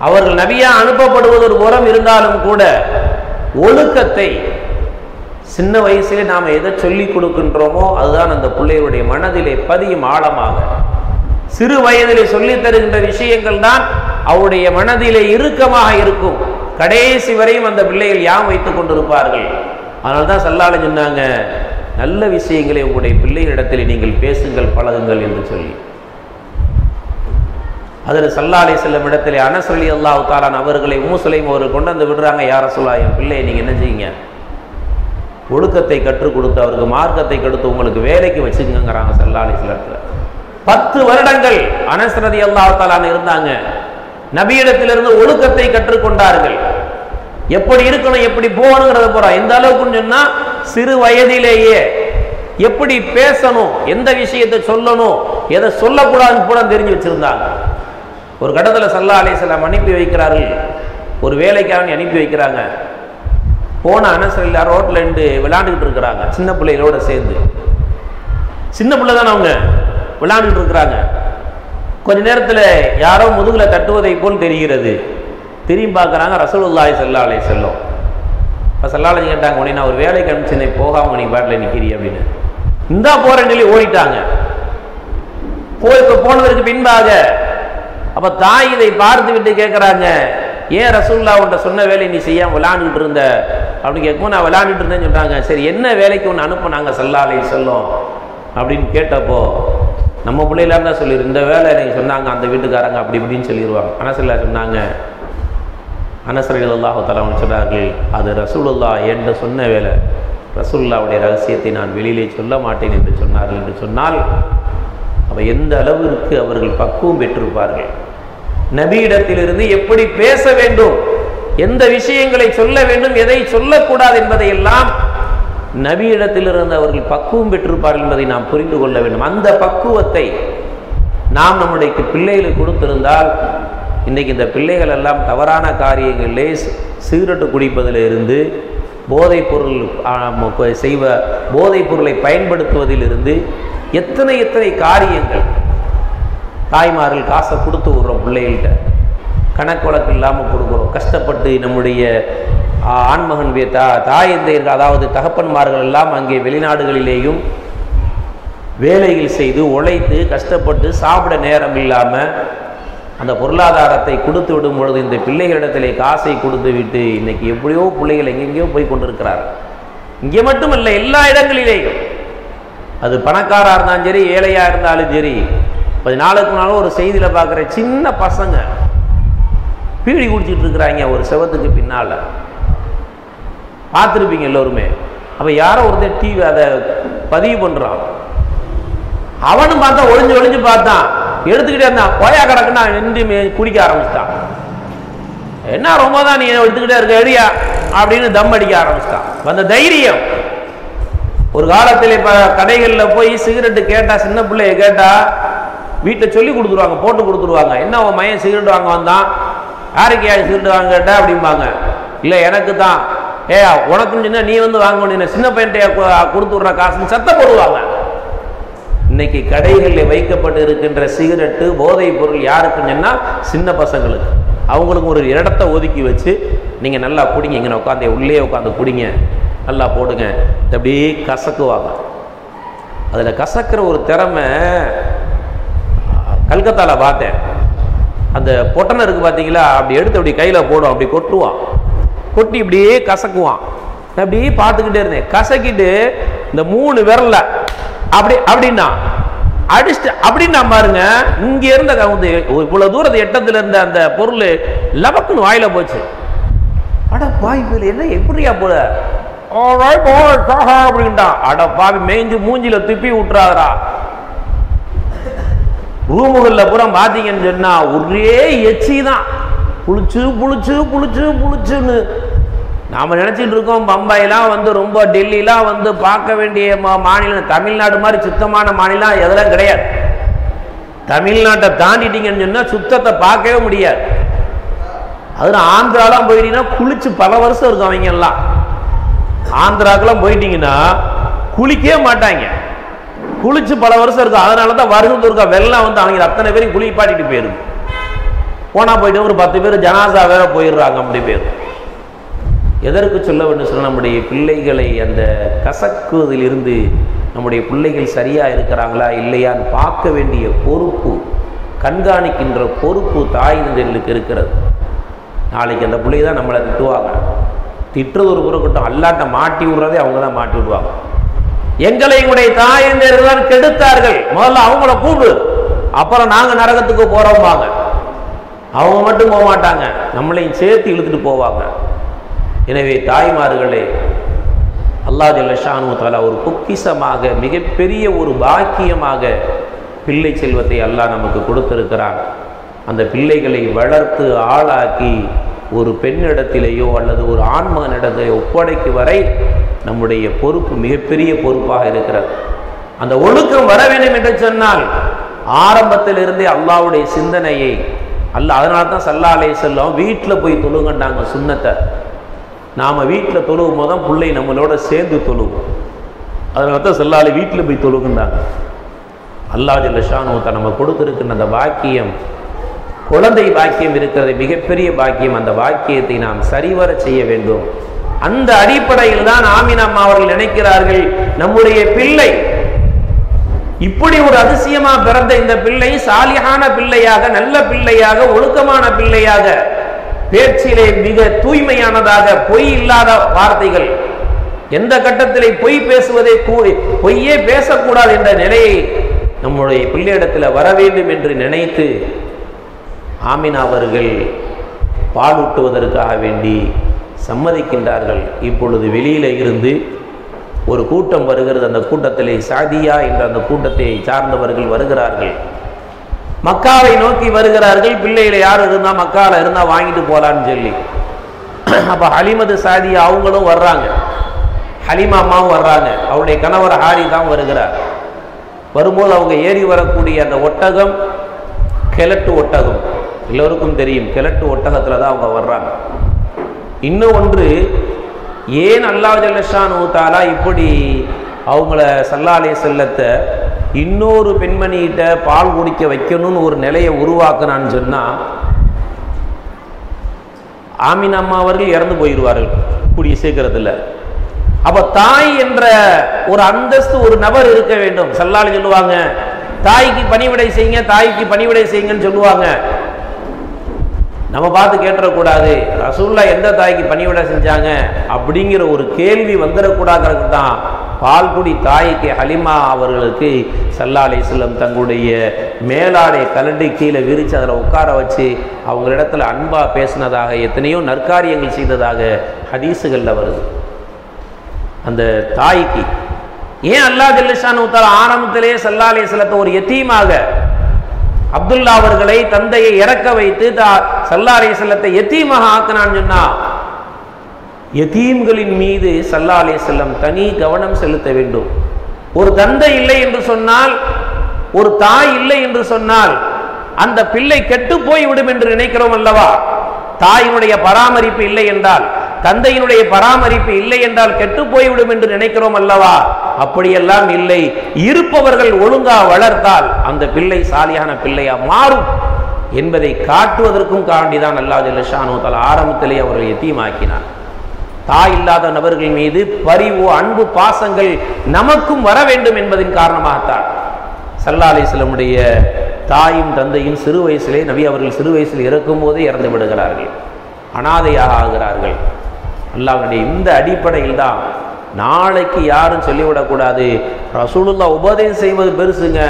அவர்கள் நபியா அனுப்பப்படுவது ஒரு புறம் இருந்தாலும் கூட ஒழுக்கத்தை சின்ன வயசிலே நாம் எதை சொல்லி கொடுக்கின்றோமோ அதுதான் அந்த பிள்ளையுடைய மனதிலே பதியும் ஆழமாக. சிறு வயதிலே சொல்லித் தருகின்ற விஷயங்கள் தான் அவருடைய மனதிலே இறுக்கமாக இருக்கும். கடைசி வரையும் அந்த பிள்ளைகள் யாம் வைத்துக் கொண்டிருப்பார்கள். அதனால தான் சல்லால சொன்னாங்க நல்ல விஷயங்களை உங்களுடைய பிள்ளைகளிடத்தில் நீங்கள் பேசுங்கள் பழகுங்கள் என்று சொல்லி. அதில் சல்லாலை செல்லும் இடத்திலே அனசலி அல்லாஹ் தாலான் அவர்களை மூசலையும் அவர்கள் கொண்டு வந்து விடுறாங்க யார சொல்லா என் பிள்ளையை நீங்கள் என்ன செய்யுங்க? ஒழுக்கத்தை கற்றுக் கொடுத்து அவருக்கு மார்க்கத்தை கடுத்து உங்களுக்கு வேலைக்கு வச்சுக்கங்கிறாங்க சல்லாலை சிலத்தில் பத்து வருடங்கள் அனசரதி அல்லாஹ் தாலான் இருந்தாங்க. நபியிடத்திலிருந்து ஒழுக்கத்தை கற்றுக்கொண்டார்கள். எப்படி இருக்கணும் எப்படி போகணுங்கிறத போறோம் எந்த அளவுக்குன்னு சொன்னா சிறு வயதிலேயே எப்படி பேசணும் எந்த விஷயத்தை சொல்லணும் எதை சொல்லக்கூடாதுன்னு கூட தெரிஞ்சு வச்சிருந்தாங்க. ஒரு கட்டத்தில் சல்லா அலிஸ்லாம் அனுப்பி வைக்கிறார்கள். ஒரு வேலைக்காக அனுப்பி வைக்கிறாங்க. போன அனசர் இல்லா ரோட்ல விளையாண்டுக்கிட்டு இருக்கிறாங்க சின்ன பிள்ளைகளோட சேர்ந்து. சின்ன பிள்ளை தானே அவங்க? விளையாண்டுட்டு இருக்கிறாங்க. கொஞ்ச நேரத்தில் யாரோ முதுகில் தட்டுவதை போல் தெரிகிறது. திரும்பி பார்க்குறாங்க ரசூலுல்லாய் செல்லாலை அலை செல்லும் இப்போ சல்லாலை கேட்டாங்க உடனே நான் ஒரு வேலைக்கு அனுப்பிச்சேன் போகாமல் நீ பாட்டில் நிற்கிறீ அப்படின்னு. இந்தா போகிற சொல்லி ஓடிட்டாங்க. போய் இப்போ போனதற்கு பின்பாக அப்போ தாய் இதை பார்த்து விட்டு கேட்குறாங்க ஏன் ரசூல்லா உன்ட்ட சொன்ன வேலையை நீ செய்யாமல் விளாண்டுட்டு இருந்த? அப்படின்னு கேட்கும்போது நான் விளாண்டுட்டு இருந்தேன்னு சொல்கிறாங்க சரி என்ன வேலைக்கு ஒன்று அனுப்ப நாங்கள் செல்லாலை செல்லும் அப்படின்னு கேட்டப்போ நம்ம பிள்ளையில இருந்தால் சொல்லிடு இந்த வேலை எனக்கு சொன்னாங்க அந்த வீட்டுக்காரங்க அப்படி இப்படின்னு சொல்லிடுவாங்க அனசல்லா சொன்னாங்க அனசரில் அல்லாஹு தலான்னு சொன்னார்கள் அது ரசூலுல்லா என்று சொன்ன வேலை. ரசூல்லாவுடைய ரகசியத்தை நான் வெளியிலே சொல்ல மாட்டேன் என்று சொன்னார்கள் என்று சொன்னால் அவள் எந்த அளவிற்கு அவர்கள் பக்குவம் பெற்றிருப்பார்கள்? நபியிடத்திலிருந்து எப்படி பேச வேண்டும்? எந்த விஷயங்களை சொல்ல வேண்டும்? எதை சொல்லக்கூடாது என்பதையெல்லாம் நபியிடத்திலிருந்து அவர்கள் பக்குவம் பெற்றிருப்பார்கள் என்பதை நாம் புரிந்து கொள்ள வேண்டும். அந்த பக்குவத்தை நாம் நம்முடைய பிள்ளைகளுக்கு கொடுத்திருந்தால் இன்றைக்கி இந்த பிள்ளைகள் எல்லாம் தவறான காரியங்களிலே சிகரெட்டு குடிப்பதிலிருந்து போதைப் பொருள் செய்வ போதைப் பொருளை பயன்படுத்துவதிலிருந்து எத்தனை எத்தனை காரியங்கள் தாய்மார்கள் காசை கொடுத்து விடுறோம் பிள்ளைகள்கிட்ட. கணக்கு வழக்கு இல்லாமல் கொடுக்குறோம். கஷ்டப்பட்டு நம்முடைய ஆண்மகன் வே- தா தாயந்தையர்கள் அதாவது தகப்பன்மார்கள் எல்லாம் அங்கே வெளிநாடுகளிலேயும் வேலைகள் செய்து உழைத்து கஷ்டப்பட்டு சாப்பிட நேரம் இல்லாமல் அந்த பொருளாதாரத்தை கொடுத்து விடும் பொழுது இந்த பிள்ளைகளிடத்திலே காசை கொடுத்து விட்டு இன்னைக்கு எப்படியோ பிள்ளைகள் எங்கெங்கேயோ போய் கொண்டிருக்கிறார் இங்கே மட்டும் இல்லை எல்லா இடங்களிலேயும். அது பணக்காராக இருந்தாலும் சரி ஏழையாக இருந்தாலும் சரி கொஞ்ச நாளுக்கு முன்னாலும் ஒரு செய்தியில் பார்க்குற சின்ன பசங்க பீடி குடிச்சிட்டு இருக்கிறாங்க ஒரு செவத்துக்கு பின்னால். பார்த்துருப்பீங்க எல்லோருமே. அப்போ யாரோ ஒருத்தர் டிவி அதை பதிவு பண்ணுறான் அவனும் பார்த்தா ஒளிஞ்சு ஒளிஞ்சு பார்த்தான். எடுத்துக்கிட்டே இருந்தான். கோயா கிடக்குன்னா நின்று குடிக்க ஆரம்பிச்சிட்டான். என்ன ரொம்ப தான் நீ எடுத்துக்கிட்டே இருக்க எரியா அப்படின்னு தம் அடிக்க ஆரம்பிச்சிட்டான். அந்த தைரியம். ஒரு காலத்தில் இப்போ கடைகளில் போய் சிகரெட்டு கேட்டால் சின்ன பிள்ளைய கேட்டால் வீட்டில் சொல்லி கொடுத்துருவாங்க போட்டு கொடுத்துருவாங்க. என்ன உன் மையன் சிகரெட் வாங்க வந்தான்? யாருக்கு யார் சிகரெட் வாங்க கேட்டால் அப்படிம்பாங்க. இல்லை எனக்கு தான் ஏ உனக்கு சொன்னா நீ வந்து வாங்க சின்ன பையன்கிட்ட கொடுத்து விட்ற காசுன்னு சத்தம் போடுவாங்க. இன்னைக்கு கடைகளில் வைக்கப்பட்டு இருக்கின்ற சிகரெட்டு போதைப் பொருள் யாருக்குன்னு சொன்னால் சின்ன பசங்களுக்கு. அவங்களுக்கு ஒரு இடத்த ஒதுக்கி வச்சு நீங்கள் நல்லா குடிங்க. இங்கே உட்காந்து உள்ளே உட்காந்து குடிங்க. நல்லா போடுங்க. இது அப்படியே கசக்குவாங்க. அதில் கசக்கிற ஒரு திறமை கல்கத்தாவில் பார்த்தேன். அந்த பொட்டனை இருக்குது பார்த்தீங்களா அப்படி எடுத்து அப்படி கையில் போடும். அப்படி கொட்டுவான். கொட்டி இப்படியே கசக்குவான். அப்படியே பார்த்துக்கிட்டே இருந்தேன். கசக்கிட்டு இந்த மூணு விரல்ல அப்படி அப்படின்னா அடிச்சுட்டு அப்படின்னா பாருங்க இங்க இருந்த கவுந்து இவ்வளவு தூரத்து எட்டத்துல இருந்த அந்த பொருள் லபக்குன்னு வாயில போச்சு. அட பாய் என்ன எப்படியா போல? அப்படின்ட்டான் அட பாவி மேய்ஞ்சு மூஞ்சில துப்பி விட்டுறாதரா ரூமுகளில் பூரா பார்த்தீங்கன்னு சொன்னா ஒரே எச்சி தான். புளிச்சு புளிச்சு புளிச்சு புளிச்சுன்னு. நாம் நினச்சிட்டு இருக்கோம் பம்பாயெல்லாம் வந்து ரொம்ப டெல்லிலாம் வந்து பார்க்க வேண்டிய மா- மாநிலம் தமிழ்நாடு மாதிரி சுத்தமான மாநிலம் எதெல்லாம் கிடையாது. தமிழ்நாட்டை தாண்டிட்டீங்கன்னு சொன்னால் சுத்தத்தை பார்க்கவே முடியாது. அதில் ஆந்திராலாம் போயிட்டீங்கன்னா குளிச்சு பல வருஷம் இருக்கும் அவங்க எல்லாம் ஆந்திராக்கெல்லாம் போயிட்டீங்கன்னா குளிக்கவே மாட்டாங்க. குளிச்சு பல வருஷம் இருக்கும். அதனால தான் வருஷத்துக்கு இருக்கா வெள்ளம் வந்து அவங்க அத்தனை பேரையும் குளிப்பாட்டிட்டு போயிருக்கு போனா போயிட்டு ஒரு பத்து பேர் ஜனாசா வேற போயிடுறாங்க அப்படி பேர். எதற்கு சொல்ல வேண்டும் சொல்ல நம்முடைய பிள்ளைகளை அந்த கசக்குவதிலிருந்து நம்முடைய பிள்ளைகள் சரியா இருக்கிறாங்களா இல்லையான்னு பார்க்க வேண்டிய பொறுப்பு கண்காணிக்கின்ற பொறுப்பு தாய் தந்தைகளுக்கு இருக்கிறது. நாளைக்கு அந்த பிள்ளை தான் நம்மளை திட்டுவாங்க. திட்டுறது ஒரு புறக்கட்டும் அல்லாட்ட மாட்டி விடுறதே அவங்க தான் மாட்டி விடுவாங்க. எங்களை எங்களுடைய தாய் தந்தையர்கள் தான் கெடுத்தார்கள். முதல்ல அவங்கள கூப்பிடு. அப்புறம் நாங்கள் நரகத்துக்கு போகிறோம்பாங்க அவங்க மட்டும் போக மாட்டாங்க. நம்மளையும் சேர்த்து இழுத்துட்டு போவாங்க. எனவே தாய்மார்களே அல்லாஹ் ஜல்லஷானு தாலா ஒரு பொக்கிசமாக மிகப்பெரிய ஒரு பாக்கியமாக பிள்ளை செல்வத்தை அல்லாஹ் நமக்கு கொடுத்திருக்கிறான். அந்த பிள்ளைகளை வளர்த்து ஆளாக்கி ஒரு பெண்ணிடத்திலேயோ அல்லது ஒரு ஆண்மகனிடத்திலேயோ ஒப்படைக்கு வரை நம்முடைய பொறுப்பு மிகப்பெரிய பொறுப்பாக இருக்கிறது. அந்த ஒழுக்கம் வர வேண்டும் என்று சொன்னால் ஆரம்பத்திலிருந்தே அல்லாவுடைய சிந்தனையை அல்ல அதனால தான் சல்லா செல்லும் செல்லம் வீட்டில் போய் தொழுங்கண்டாங்க சுண்ணத்தை. நாம் வீட்டில் தொழுகும் போது தான் பிள்ளை நம்மளோட சேர்ந்து தொழுவோம் அதனால தான் செல்லாலே வீட்டில் போய் தொழுகுண்டாங்க அல்லாஹ் ஜல்லஷானுவத்தை நம்ம கொடுத்துருக்கிற அந்த பாக்கியம் குழந்தை பாக்கியம் இருக்கிறது மிகப்பெரிய பாக்கியம். அந்த பாக்கியத்தை நாம் சரிவர செய்ய வேண்டும். அந்த அடிப்படையில் தான் ஆமீன் அம்மா அவர்கள் நினைக்கிறார்கள் நம்முடைய பிள்ளை இப்படி ஒரு அதிசயமா பிறந்த இந்த பிள்ளை சாலியான பிள்ளையாக நல்ல பிள்ளையாக ஒழுக்கமான பிள்ளையாக பேச்சிலே மிக தூய்மையானதாக பொய் இல்லாத வார்த்தைகள் எந்த கட்டத்திலே பொய் பேசுவதை கூ- பொய்யே பேசக்கூடாது என்ற நிலையை நம்முடைய பிள்ளையிடத்தில் வர வேண்டும் என்று நினைத்து ஆமினா அவர்கள் பாலூட்டுவதற்காக வேண்டி சம்மதிக்கின்றார்கள். இப்பொழுது வெளியில இருந்து ஒரு கூட்டம் வருகிறது. அந்த கூட்டத்திலே சாதியா என்ற அந்த கூட்டத்தை சார்ந்தவர்கள் வருகிறார்கள். மக்காவை நோக்கி வருகிறார்கள். பிள்ளையில யார் இருந்தால் மக்கால இருந்தால் வாங்கிட்டு போகலான்னு சொல்லி. அப்போ ஹலிமது சாதியா அவங்களும் வர்றாங்க. ஹலிமா அம்மாவும் வர்றாங்க. அவருடைய கணவர் ஹாரி தான் வருகிறார். வரும்போது அவங்க ஏறி வரக்கூடிய அந்த ஒட்டகம் கிழட்டு ஒட்டகம். எல்லோருக்கும் தெரியும் கிழட்டு ஒட்டகத்தில் தான் அவங்க வர்றாங்க. இன்னும் ஒன்று ஏன் அல்லாஹ் ஜல்லஷான் ஊத்தாலா இப்படி அவங்கள சல்லாலே செல்லத்தை இன்னொரு பெண்மணிகிட்ட பால் குடிக்க வைக்கணும்னு ஒரு நிலையை உருவாக்குனான்னு சொன்னா ஆமின் அம்மா அவர்கள் இறந்து போயிடுவார்கள் கூடிய சீக்கிரத்தில். அப்ப தாய் என்ற ஒரு அந்தஸ்து ஒரு நபர் இருக்க வேண்டும். சல்லாலே சொல்லுவாங்க தாய்க்கு பணிவிடை செய்யுங்க தாய்க்கு பணிவிடை செய்யுங்கன்னு சொல்லுவாங்க. நம்ம பார்த்து கேட்டுறக்கூடாது. ரசூல்லா எந்த தாய்க்கு பணிவிட செஞ்சாங்க? அப்படிங்கிற ஒரு கேள்வி வந்துடக்கூடாதுக்கு தான் பால்குடி தாய்க்கு ஹலிமா அவர்களுக்கு சல்லா அலிஸ்லம் தங்களுடைய மேலாடை கலண்டு கீழே விரித்து அதில் உட்கார வச்சு அவங்களிடத்துல அன்பாக பேசினதாக எத்தனையோ நற்காரியங்கள் செய்ததாக ஹதீஸுகளில் வருது. அந்த தாய்க்கு ஏன் அல்லாஹ் ஜல்லஷானு தாலா ஆரம்பத்திலே சல்லா அலிஸ்லத்தை ஒரு எத்தீமாக அப்துல்லா அவர்களை தந்தையை இறக்க வைத்து தா- சல்லா செல்லத்தை எத்தீமாக ஆக்கினான்னு சொன்னா எத்தீம்களின் மீது சல்லா அலிசல்லம் தனி கவனம் செலுத்த வேண்டும். ஒரு தந்தை இல்லை என்று சொன்னால் ஒரு தாய் இல்லை என்று சொன்னால் அந்த பிள்ளை கெட்டு போய் விடும் என்று நினைக்கிறோம் அல்லவா? தாயினுடைய பராமரிப்பு இல்லை என்றால் தந்தையினுடைய பராமரிப்பு இல்லை என்றால் கெட்டு போய்விடும் என்று நினைக்கிறோம் அல்லவா? அப்படியெல்லாம் இல்லை. இருப்பவர்கள் ஒழுங்கா வளர்த்தால் அந்த பிள்ளை சாலியான பிள்ளையா மாறும் என்பதை காட்டுவதற்கும் காண்டிதான் அல்லாஹ் ஜல்லஷானு தஆலா ஆரம்பத்திலே அவர்கள் எத்தியமாக்கினார் தாய் இல்லாத நபர்கள் மீது பரிவு அன்பு பாசங்கள் நமக்கும் வர வேண்டும் என்பதின் காரணமாகத்தான். சல்லா அலிஸ்லமுடைய தாயும் தந்தையும் சிறு வயசிலே நபி அவர்கள் சிறு வயசில் இறக்கும் போதே இறந்து விடுகிறார்கள். அனாதையாக ஆகிறார்கள். அல்லாஹ்வுடைய இந்த அடிப்படையில் தான் நாளைக்கு யாரும் சொல்லிவிடக்கூடாது. ரசூலுல்லா உபதேசம் செய்வது பெருசுங்க.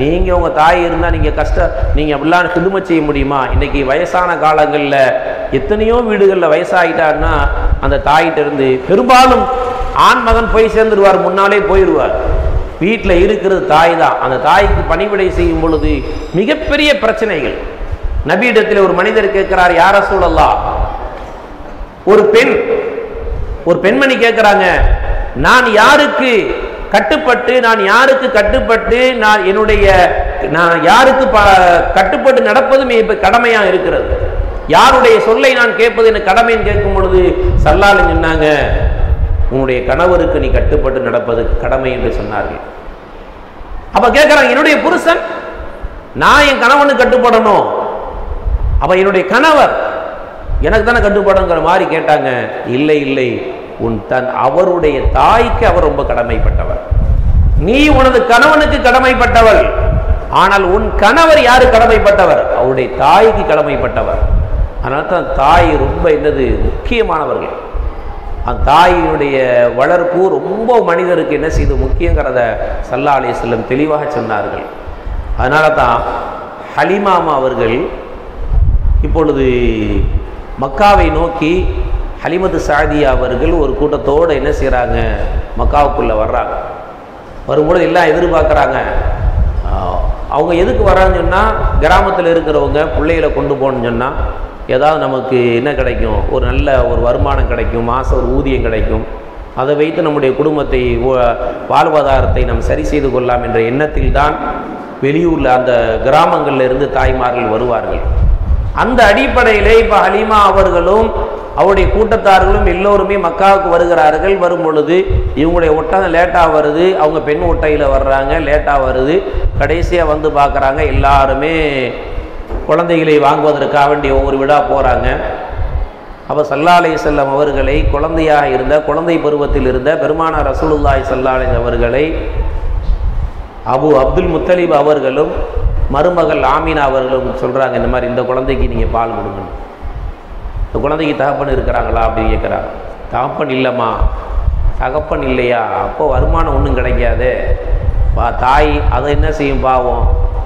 நீங்க உங்க தாய் இருந்தா நீங்க கஷ்ட நீங்க அப்படிலாம் கிதுமை செய்ய முடியுமா? இன்னைக்கு வயசான காலங்கள்ல எத்தனையோ வீடுகள்ல வயசாயிட்டாருன்னா அந்த தாயிட்ட இருந்து பெரும்பாலும் ஆண் மகன் போய் சேர்ந்துருவார் முன்னாலே போயிடுவார் வீட்டில் இருக்கிறது தாய் தான் அந்த தாய்க்கு பணிவிடை செய்யும் பொழுது மிகப்பெரிய பிரச்சனைகள். நபியிடத்தில் ஒரு மனிதர் கேட்கிறார் யார சூழல்லா ஒரு பெண் ஒரு பெண்மணி கேட்கிறாங்க நான் யாருக்கு கட்டுப்பட்டு நான் யாருக்கு கட்டுப்பட்டு நான் என்னுடைய நான் யாருக்கு ப- கட்டுப்பட்டு நடப்பதும் இப்போ கடமையாக இருக்கிறது? யாருடைய சொல்லை நான் கேட்பது எனக்கு கடமைன்னு கேட்கும் பொழுது சல்லாலும் சொன்னாங்க உன்னுடைய கணவருக்கு நீ கட்டுப்பட்டு நடப்பது கடமை என்று சொன்னார்கள். அப்ப கேட்கிறாங்க என்னுடைய புருஷன் நான் என் கணவனுக்கு கட்டுப்படணும். அப்ப என்னுடைய கணவர் எனக்கு தானே கட்டுப்பாடுங்கிற மாதிரி கேட்டாங்க. இல்லை இல்லை. உன் தன் அவருடைய தாய்க்கு அவர் ரொம்ப கடமைப்பட்டவர். நீ உனது கணவனுக்கு கடமைப்பட்டவள். ஆனால் உன் கணவர் யாரு கடமைப்பட்டவர்? அவருடைய தாய்க்கு கடமைப்பட்டவர். அதனால தான் தாய் ரொம்ப என்னது முக்கியமானவர்கள். அந்த தாயினுடைய வளர்ப்பு ரொம்ப மனிதருக்கு என்ன செய்து முக்கியங்கிறத சல்லா அலி செல்லம் தெளிவாக சொன்னார்கள். அதனால தான் ஹலிமாமா அவர்கள் இப்பொழுது மக்காவை நோக்கி ஹலிமது சாதியா அவர்கள் ஒரு கூட்டத்தோடு என்ன செய்கிறாங்க மக்காவுக்குள்ளே வர்றாங்க. வரும்பொழுது எல்லாம் எதிர்பார்க்குறாங்க. அவங்க எதுக்கு வராங்கன்னு சொன்னால் கிராமத்தில் இருக்கிறவங்க பிள்ளைகளை கொண்டு போகணும்னு சொன்னால் ஏதாவது நமக்கு என்ன கிடைக்கும்? ஒரு நல்ல ஒரு வருமானம் கிடைக்கும் மாதம் ஒரு ஊதியம் கிடைக்கும். அதை வைத்து நம்முடைய குடும்பத்தை வாழ்வாதாரத்தை நாம் சரி செய்து கொள்ளலாம் என்ற எண்ணத்தில் தான் வெளியூரில் அந்த கிராமங்களில் இருந்து தாய்மார்கள் வருவார்கள். அந்த அடிப்படையிலே இப்போ ஹலீமா அவர்களும் அவருடைய கூட்டத்தார்களும் எல்லோருமே மக்காவுக்கு வருகிறார்கள். வரும் பொழுது இவங்களுடைய ஒட்டகம் லேட்டாக வருது. அவங்க பெண் ஒட்டையில் வர்றாங்க. லேட்டாக வருது. கடைசியாக வந்து பார்க்குறாங்க எல்லாருமே குழந்தைகளை வாங்குவதற்காக வேண்டிய ஒவ்வொரு விழா போகிறாங்க அப்போ சல்லா அலைஹி செல்லம் அவர்களை குழந்தையாக இருந்த குழந்தை பருவத்தில் இருந்த பெருமானார் ரசூலுல்லாய் ஸல்லல்லாஹு அவர்களை அபு அப்துல் முத்தலிப் அவர்களும் மருமகள் ஆமீனா அவர்களும் சொல்கிறாங்க இந்த மாதிரி இந்த குழந்தைக்கு நீங்கள் பால் கொடுக்கணும் இந்த குழந்தைக்கு தகப்பன் இருக்கிறாங்களா அப்படின்னு கேட்குறாங்க. தகப்பன் இல்லைம்மா. தகப்பன் இல்லையா? அப்போ வருமானம் ஒன்றும் கிடைக்காது. பா தாய் அதை என்ன செய்யும் பாவம்?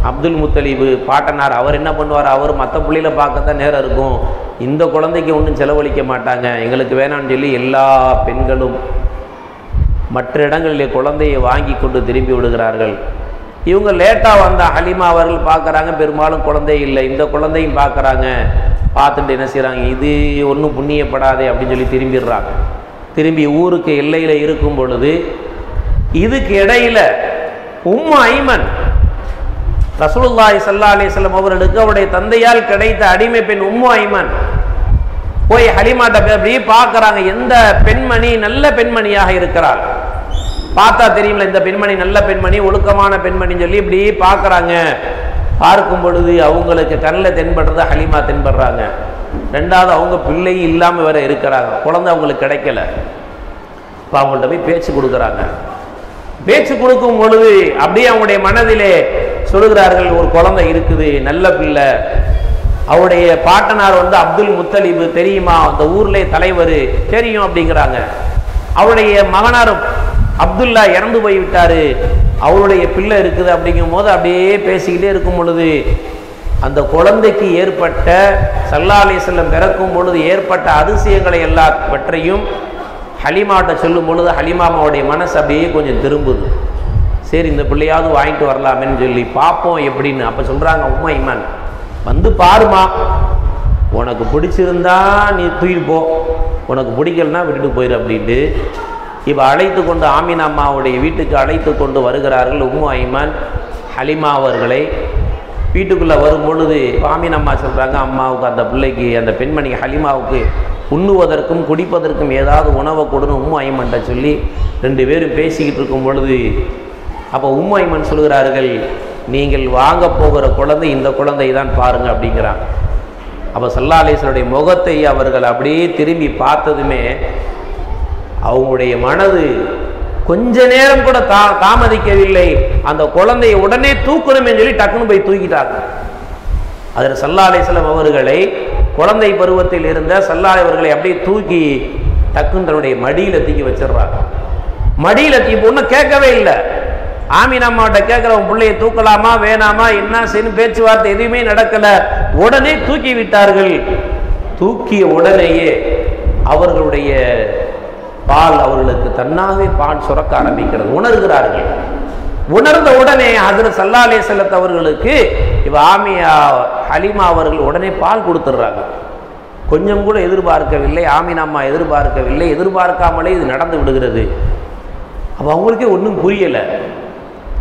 அப்துல் முத்தலீபு பாட்டனார் அவர் என்ன பண்ணுவார்? அவர் மற்ற பிள்ளையில பார்க்க தான் நேரம் இருக்கும். இந்த குழந்தைக்கு ஒன்றும் செலவழிக்க மாட்டாங்க. எங்களுக்கு வேணான்னு சொல்லி எல்லா பெண்களும் மற்ற இடங்களிலே குழந்தையை வாங்கி கொண்டு திரும்பி விடுகிறார்கள். இவங்க லேட்டாக வந்த ஹலிமா அவர்கள் பார்க்குறாங்க பெரும்பாலும் குழந்தை இல்லை. இந்த குழந்தையும் பார்க்குறாங்க. பார்த்துட்டு என்ன செய்கிறாங்க இது ஒன்றும் புண்ணியப்படாதே அப்படின்னு சொல்லி திரும்பிடுறாங்க. திரும்பி ஊருக்கு எல்லையில் இருக்கும் பொழுது இதுக்கு இடையில் உம் ஐமன் ரசூலுல்லாய் சல்லா அலைஹி வஸல்லம் அவர்களுக்கு அவருடைய தந்தையால் கிடைத்த அடிமை பெண் உம்மு ஐமன். போய் ஹலிமாட்ட அப்படியே பார்க்குறாங்க. எந்த பெண்மணி? நல்ல பெண்மணியாக இருக்கிறாள். பார்த்தா தெரியும்ல இந்த பெண்மணி நல்ல பெண்மணி ஒழுக்கமான பெண்மணின்னு சொல்லி இப்படி பார்க்குறாங்க. பார்க்கும் பொழுது அவங்களுக்கு கண்ணில் தென்படுறது ஹலிமா தென்படுறாங்க. ரெண்டாவது அவங்க பிள்ளையும் இல்லாமல் வேற இருக்கிறாங்க. குழந்தை அவங்களுக்கு கிடைக்கல. இப்போ அவங்கள்ட்ட போய் பேச்சு கொடுக்குறாங்க. பேச்சு கொடுக்கும் பொழுது அப்படியே அவங்களுடைய மனதிலே சொல்லுகிறார்கள் ஒரு குழந்தை இருக்குது நல்ல பிள்ளை. அவருடைய பாட்டனார் வந்து அப்துல் முத்தலீபு தெரியுமா? அந்த ஊர்லேயே தலைவர். தெரியும் அப்படிங்கிறாங்க. அவருடைய மகனார் அப்துல்லா இறந்து போய்விட்டாரு. அவருடைய பிள்ளை இருக்குது அப்படிங்கும் போது அப்படியே பேசிக்கிட்டே இருக்கும் பொழுது அந்த குழந்தைக்கு ஏற்பட்ட சல்லாலே செல்லம் பிறக்கும் பொழுது ஏற்பட்ட அதிசயங்களை எல்லாவற்றையும் ஹலிமாட்ட சொல்லும் பொழுது ஹலிமாமாவுடைய மனசு அப்படியே கொஞ்சம் திரும்புது. சரி இந்த பிள்ளையாவது வாங்கிட்டு வரலாமேன்னு சொல்லி பார்ப்போம் எப்படின்னு. அப்போ சொல்கிறாங்க உம்மா இமான் வந்து பாருமா உனக்கு பிடிச்சிருந்தா நீ தூக்கிட்டு போ. உனக்கு பிடிக்கலன்னா விட்டுட்டு போயிரு அப்படின்ட்டு இப்போ அழைத்து கொண்டு ஆமீனா அம்மாவுடைய வீட்டுக்கு அழைத்து கொண்டு வருகிறார்கள் உம்மு ஐமான் ஹலிமா அவர்களை. வீட்டுக்குள்ளே வரும் பொழுது ஆமீன் அம்மா சொல்கிறாங்க அம்மாவுக்கு அந்த பிள்ளைக்கு அந்த பெண்மணி ஹலிமாவுக்கு உண்ணுவதற்கும் குடிப்பதற்கும் ஏதாவது உணவை கொடுன்னு உம்மு ஐமன்ட்ட சொல்லி ரெண்டு பேரும் பேசிக்கிட்டு இருக்கும் பொழுது அப்போ உம்மு ஐமன் சொல்கிறார்கள் நீங்கள் வாங்க போகிற குழந்தை இந்த குழந்தை தான் பாருங்கள் அப்படிங்கிறாங்க அப்போ சல்லாலேசனுடைய முகத்தை அவர்கள் அப்படியே திரும்பி பார்த்ததுமே அவங்களுடைய மனது கொஞ்ச நேரம் கூட தா தாமதிக்கவில்லை. அந்த குழந்தையை உடனே தூக்கணுமே சொல்லி டக்குன்னு போய் தூக்கிட்டாங்க. அதில் சல்லாலை அலிஸ்லாம் அவர்களை குழந்தை பருவத்தில் இருந்த சல்லாலை அவர்களை அப்படியே தூக்கி டக்குன்னு தன்னுடைய மடியில் தூக்கி வச்சிடுறாங்க. மடியில் தூக்கி ஒன்றும் கேட்கவே இல்லை. ஆமீன் அம்மாட்ட கேட்குற உன் பிள்ளையை தூக்கலாமா வேணாமா என்ன செய்யணும் பேச்சுவார்த்தை எதுவுமே நடக்கலை. உடனே தூக்கி விட்டார்கள். தூக்கிய உடனேயே அவர்களுடைய பால் அவர்களுக்கு தன்னாகவே பால் சுரக்க ஆரம்பிக்கிறது. உணர்கிறார்கள். உணர்ந்த உடனே அதில் சல்லாலே செல்லத் அவர்களுக்கு இவ ஆமியா ஹலிமா அவர்கள் உடனே பால் கொடுத்துட்றாங்க. கொஞ்சம் கூட எதிர்பார்க்கவில்லை ஆமீன் எதிர்பார்க்கவில்லை எதிர்பார்க்காமலே இது நடந்து விடுகிறது. அப்போ அவங்களுக்கே ஒன்றும் புரியலை.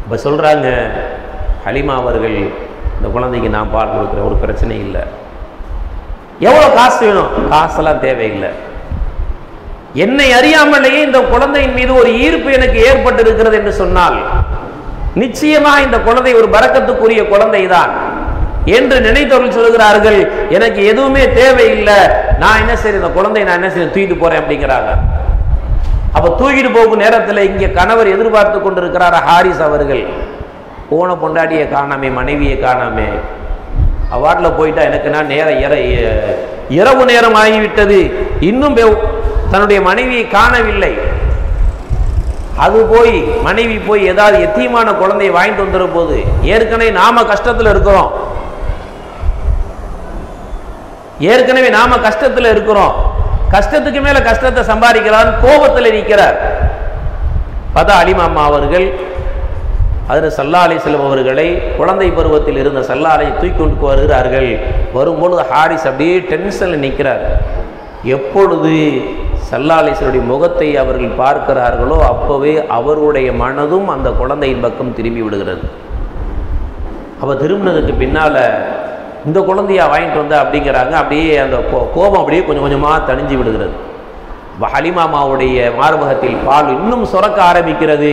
இப்போ சொல்கிறாங்க ஹலிமா அவர்கள் இந்த குழந்தைக்கு நான் பால் கொடுக்குறேன் ஒரு பிரச்சனை இல்லை. எவ்வளோ காசு வேணும்? காசெல்லாம் தேவையில்லை. என்னை அறியாமலேயே இந்த குழந்தையின் மீது ஒரு ஈர்ப்பு எனக்கு ஏற்பட்டு இருக்கிறது என்று சொன்னால் நிச்சயமாக இந்த குழந்தை ஒரு பறக்கத்துக்குரிய குழந்தை தான் என்று நினைத்தவர்கள் சொல்கிறார்கள் எனக்கு எதுவுமே தேவையில்லை நான் என்ன செய்ய இந்த குழந்தை நான் என்ன செய்ய தூக்கிட்டு போறேன் அப்படிங்கிறாங்க. அப்ப தூக்கிட்டு போகும் நேரத்தில் இங்கே கணவர் எதிர்பார்த்து கொண்டிருக்கிறார் ஹாரிஸ் அவர்கள்? போன பொண்டாட்டியை காணாமே மனைவியை காணாமே. அவாட்டில் போயிட்டா எனக்கு நான் நேரம் இர இரவு நேரம் ஆகிவிட்டது. இன்னும் தன்னுடைய மனைவியை காணவில்லை. அது போய் மனைவி போய் ஏதாவது எத்தியமான குழந்தையை வாங்கிட்டு வந்துடும் போது ஏற்கனவே நாம கஷ்டத்துல இருக்கிறோம். ஏற்கனவே நாம கஷ்டத்துல இருக்கிறோம். கஷ்டத்துக்கு மேல கஷ்டத்தை சம்பாதிக்கிறார் கோபத்துல நிற்கிறார் பதா அலிமாமா அவர்கள் அதில் சல்லா அலிஸ்லம் அவர்களை குழந்தை பருவத்தில் இருந்த சல்லாலை தூக்கி கொண்டு வருகிறார்கள். வரும்பொழுது ஹாரிஸ் அப்படியே டென்ஷனில் நிற்கிறார் எப்பொழுது சல்லா முகத்தை அவர்கள் பார்க்கிறார்களோ அப்போவே அவருடைய மனதும் அந்த குழந்தையின் பக்கம் திரும்பி விடுகிறது. அவள் திரும்பினதுக்கு பின்னால் இந்த குழந்தையா வாங்கிட்டு வந்த? அப்படிங்கிறாங்க. அப்படியே அந்த கோ- கோபம் அப்படியே கொஞ்சம் கொஞ்சமாக தணிஞ்சு விடுகிறது. ஹலிமாமாவுடைய மார்பகத்தில் பால் இன்னும் சுரக்க ஆரம்பிக்கிறது.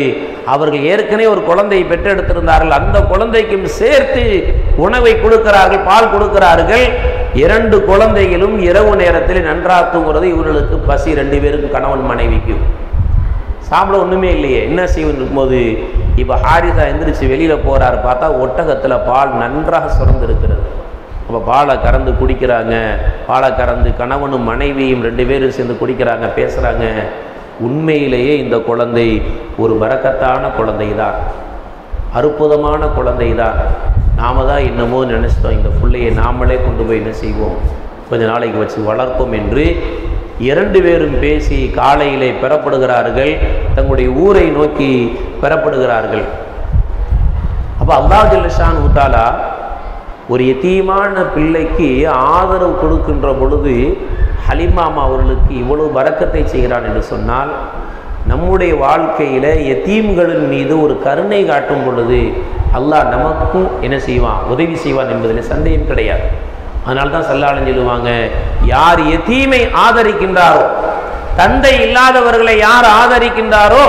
அவர்கள் ஏற்கனவே ஒரு குழந்தையை பெற்றெடுத்திருந்தார்கள். அந்த குழந்தைக்கும் சேர்த்து உணவை கொடுக்கிறார்கள் பால் கொடுக்கிறார்கள். இரண்டு குழந்தைகளும் இரவு நேரத்தில் நன்றாக தூங்குறது இவர்களுக்கு பசி ரெண்டு பேருக்கும் கணவன் மனைவிக்கும். சாப்பிட ஒன்றுமே இல்லையே. என்ன செய்வன் இருக்கும்போது இப்போ ஹாரிதா எந்திரிச்சு வெளியில் போகிறாரு பார்த்தா ஒட்டகத்தில் பால் நன்றாக சுரந்திருக்கிறது. அப்போ பாலை கறந்து குடிக்கிறாங்க. பாலை கறந்து கணவனும் மனைவியும் ரெண்டு பேரும் சேர்ந்து குடிக்கிறாங்க பேசுகிறாங்க உண்மையிலேயே இந்த குழந்தை ஒரு வரக்கத்தான குழந்தை தான் அற்புதமான குழந்தை தான் நாம தான் என்னமோ நினச்சிட்டோம் இந்த பிள்ளையை நாமளே கொண்டு போய் என்ன செய்வோம்? கொஞ்ச நாளைக்கு வச்சு வளர்ப்போம் என்று இரண்டு பேரும் பேசி காலையிலே பெறப்படுகிறார்கள் தங்களுடைய ஊரை நோக்கி பெறப்படுகிறார்கள். அப்போ அல்லாஹ் ஜல்லஷான் உத்தாலா ஒரு எத்தீமான பிள்ளைக்கு ஆதரவு கொடுக்கின்ற பொழுது ஹலிமாமா அவர்களுக்கு இவ்வளவு வரக்கத்தை செய்கிறான் என்று சொன்னால் நம்முடைய வாழ்க்கையில் எத்தீம்களின் மீது ஒரு கருணை காட்டும் பொழுது அல்லாஹ் நமக்கும் என்ன செய்வான்? உதவி செய்வான் என்பதில் சந்தேகம் கிடையாது. அதனால தான் சல்லாளன் சொல்லுவாங்க யார் எத்தீமை ஆதரிக்கின்றாரோ தந்தை இல்லாதவர்களை யார் ஆதரிக்கின்றாரோ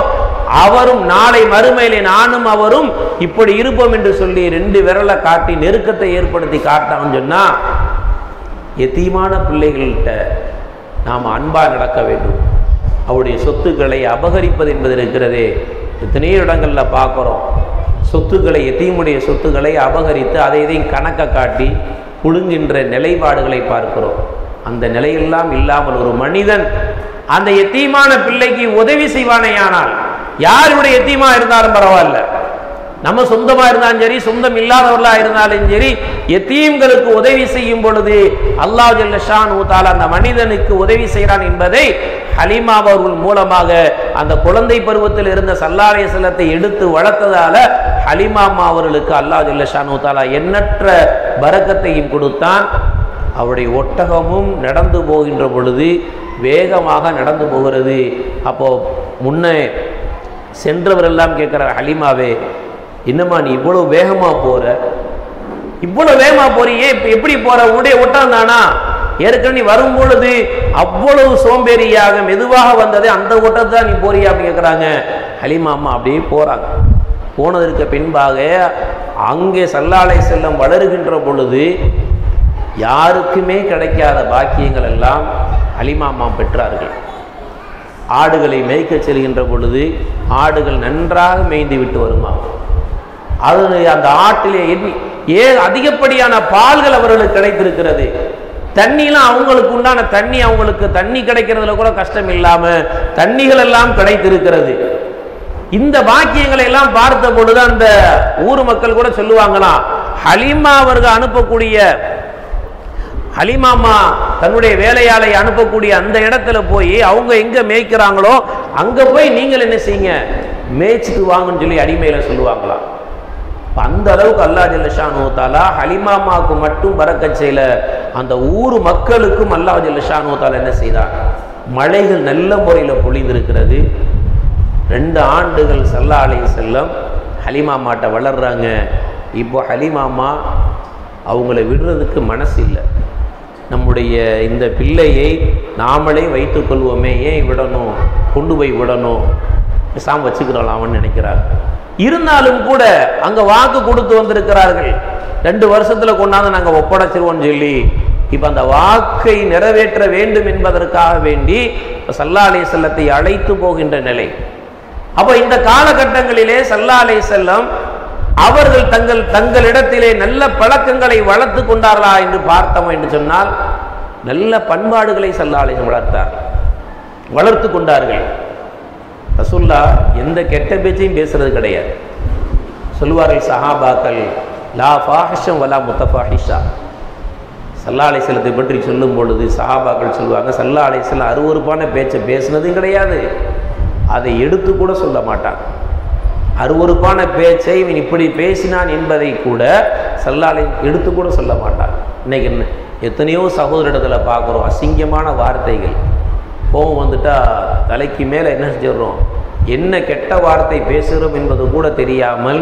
அவரும் நாளை மறுமையிலே நானும் அவரும் இப்படி இருப்போம் என்று சொல்லி ரெண்டு விரலை காட்டி நெருக்கத்தை ஏற்படுத்தி காட்டான்னு சொன்னால் எத்தீமான பிள்ளைகள்கிட்ட நாம் அன்பாக நடக்க வேண்டும். அவருடைய சொத்துக்களை அபகரிப்பது என்பது இருக்கிறதே. எத்தனையோ இடங்களில் பார்க்குறோம். சொத்துக்களை எத்தீமுடைய சொத்துக்களை அபகரித்து அதை இதையும் கணக்க காட்டி புழுங்கின்ற நிலைப்பாடுகளை பார்க்கிறோம். அந்த நிலையெல்லாம் இல்லாமல் ஒரு மனிதன் அந்த எத்தீமான பிள்ளைக்கு உதவி செய்வானேயானால் யாருடைய எத்தீமா இருந்தாலும் பரவாயில்ல. நம்ம சொந்தமா இருந்தாலும் சரி சொந்தம் இல்லாதவர்களா இருந்தாலும் சரி எத்தீம்களுக்கு உதவி செய்யும் பொழுது அல்லாஹ் ஜல்லஷான் அந்த மனிதனுக்கு உதவி செய்கிறான் என்பதை ஹலீமா அவர்கள் மூலமாக அந்த குழந்தை பருவத்தில் இருந்த சல்லாலய செல்லத்தை எடுத்து வளர்த்ததால ஹலிமாமா அவர்களுக்கு அல்லாஹ் ஜல்லஷான் தாலா எண்ணற்ற பரக்கத்தையும் கொடுத்தான். அவருடைய ஒட்டகமும் நடந்து போகின்ற பொழுது வேகமாக நடந்து போகிறது. அப்போ முன்னே சென்றவரெல்லாம் கேட்குறார் ஹலிமாவே என்னம்மா நீ இவ்வளோ வேகமாக போகிற இவ்வளோ வேகமாக போறியே இப்போ எப்படி போகிற உடைய ஒட்டம் தானா ஏற்கனவே நீ வரும் பொழுது அவ்வளவு சோம்பேறியாக மெதுவாக வந்தது அந்த ஓட்டத்தை தான் நீ போறியா? அப்படி கேட்குறாங்க. ஹலிமா அம்மா அப்படியே போகிறாங்க போனதற்கு பின்பாக அங்கே சல்லாலை செல்லம் வளருகின்ற பொழுது யாருக்குமே கிடைக்காத பாக்கியங்கள் எல்லாம் ஹலிமாமா பெற்றார்கள். ஆடுகளை மேய்க்கச் செல்கின்ற பொழுது ஆடுகள் நன்றாக மேய்ந்து விட்டு வருமா அது அந்த ஆட்டிலே ஏன் ஏ அதிகப்படியான பால்கள் அவர்களுக்கு கிடைத்திருக்கிறது. தண்ணிலாம் அவங்களுக்கு உண்டான தண்ணி அவங்களுக்கு தண்ணி கிடைக்கிறதுல கூட கஷ்டம் இல்லாமல் தண்ணிகள் எல்லாம் கிடைத்திருக்கிறது. இந்த பாக்கியங்களை எல்லாம் பார்த்த பொழுது அந்த ஊர் மக்கள் கூட சொல்லுவாங்களாம் ஹலீமா அவர்கள் அனுப்பக்கூடிய ஹலிமாமா தன்னுடைய வேலையாளை அனுப்பக்கூடிய அந்த இடத்துல போய் அவங்க எங்க மேய்க்கிறாங்களோ அங்க போய் நீங்கள் என்ன செய்யுங்க? மேய்ச்சிட்டு வாங்கன்னு சொல்லி அடிமையில சொல்லுவாங்களாம் அந்த அளவுக்கு அல்லா ஜல்லஷானு தாலா ஹலிமாமாவுக்கு மட்டும் வரக்கச்சையில் செய்யல. அந்த ஊர் மக்களுக்கும் அல்லா ஜல்லஷானு தாலா என்ன செய்தார்? மழைகள் நல்ல முறையில் பொழிந்திருக்கிறது. ரெண்டு ஆண்டுகள் சல்லா அலை செல்லம் ஹலிமாமாட்ட வளர்றாங்க. இப்போ ஹலிமாமா அவங்கள விடுறதுக்கு மனசு இல்லை. நம்முடைய இந்த பிள்ளையை நாமளே வைத்துக்கொள்வோமே ஏன் விடணும்? கொண்டு போய் விடணும். பேசாம வச்சுக்கிறலாம்னு நினைக்கிறார். இருந்தாலும் கூட அங்க வாக்கு கொடுத்து வந்திருக்கிறார்கள். ரெண்டு வருஷத்துல கொண்டாந்து நாங்க ஒப்படைச்சிருவோம்னு சொல்லி இப்ப அந்த வாக்கை நிறைவேற்ற வேண்டும் என்பதற்காக வேண்டி இப்ப சல்லா செல்லத்தை அழைத்து போகின்ற நிலை. அப்ப இந்த காலகட்டங்களிலே சல்லா அலை செல்லம் அவர்கள் தங்கள் தங்களிடத்திலே நல்ல பழக்கங்களை வளர்த்து கொண்டார்களா என்று பார்த்தோம் என்று சொன்னால் நல்ல பண்பாடுகளை சல்லா வளர்த்தார். வளர்த்து கொண்டார்கள். ரசுல்லா எந்த கெட்ட பேச்சையும் பேசுறது கிடையாது. சொல்லுவார்கள் சஹாபாக்கள் லா ஃபாஹிஷம் வலா முத்தஃபாஹிஷா. சல்லா அலிசலத்தை பற்றி சொல்லும் பொழுது சஹாபாக்கள் சொல்லுவாங்க சல்லா அலிசல்லாம் அருவறுப்பான பேச்சை பேசுனதும் கிடையாது. அதை எடுத்து கூட சொல்ல மாட்டாங்க. அருவறுப்பான பேச்சை இவன் இப்படி பேசினான் என்பதை கூட சல்லாலை எடுத்து கூட சொல்ல மாட்டான். இன்னைக்கு என்ன? எத்தனையோ சகோதரிடத்தில் பார்க்குறோம் அசிங்கமான வார்த்தைகள். கோபம் வந்துட்டா தலைக்கு மேலே என்ன செஞ்சிடறோம்? என்ன கெட்ட வார்த்தை பேசுகிறோம் என்பது கூட தெரியாமல்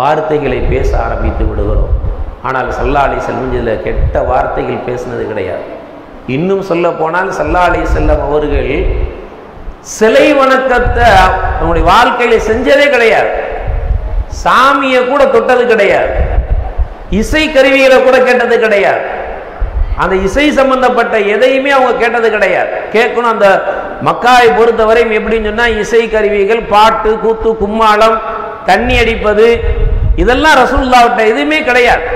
வார்த்தைகளை பேச ஆரம்பித்து விடுகிறோம். ஆனால் சல்லா அலி இதில் கெட்ட வார்த்தைகள் பேசினது கிடையாது. இன்னும் சொல்ல போனால் சல்லா அலி செல்லம் அவர்கள் சிலை வணக்கத்தை நம்முடைய வாழ்க்கையில செஞ்சதே கிடையாது. சாமியை கூட தொட்டது கிடையாது. இசை கருவிகளை கூட கேட்டது கிடையாது. அந்த இசை சம்பந்தப்பட்ட எதையுமே அவங்க கேட்டது கிடையாது. கேட்கணும் அந்த மக்காவை பொறுத்தவரையும் எப்படின்னு சொன்னா இசை கருவிகள் பாட்டு கூத்து கும்மாளம் தண்ணி அடிப்பது இதெல்லாம் ரசூல்லாவிட்ட எதுவுமே கிடையாது.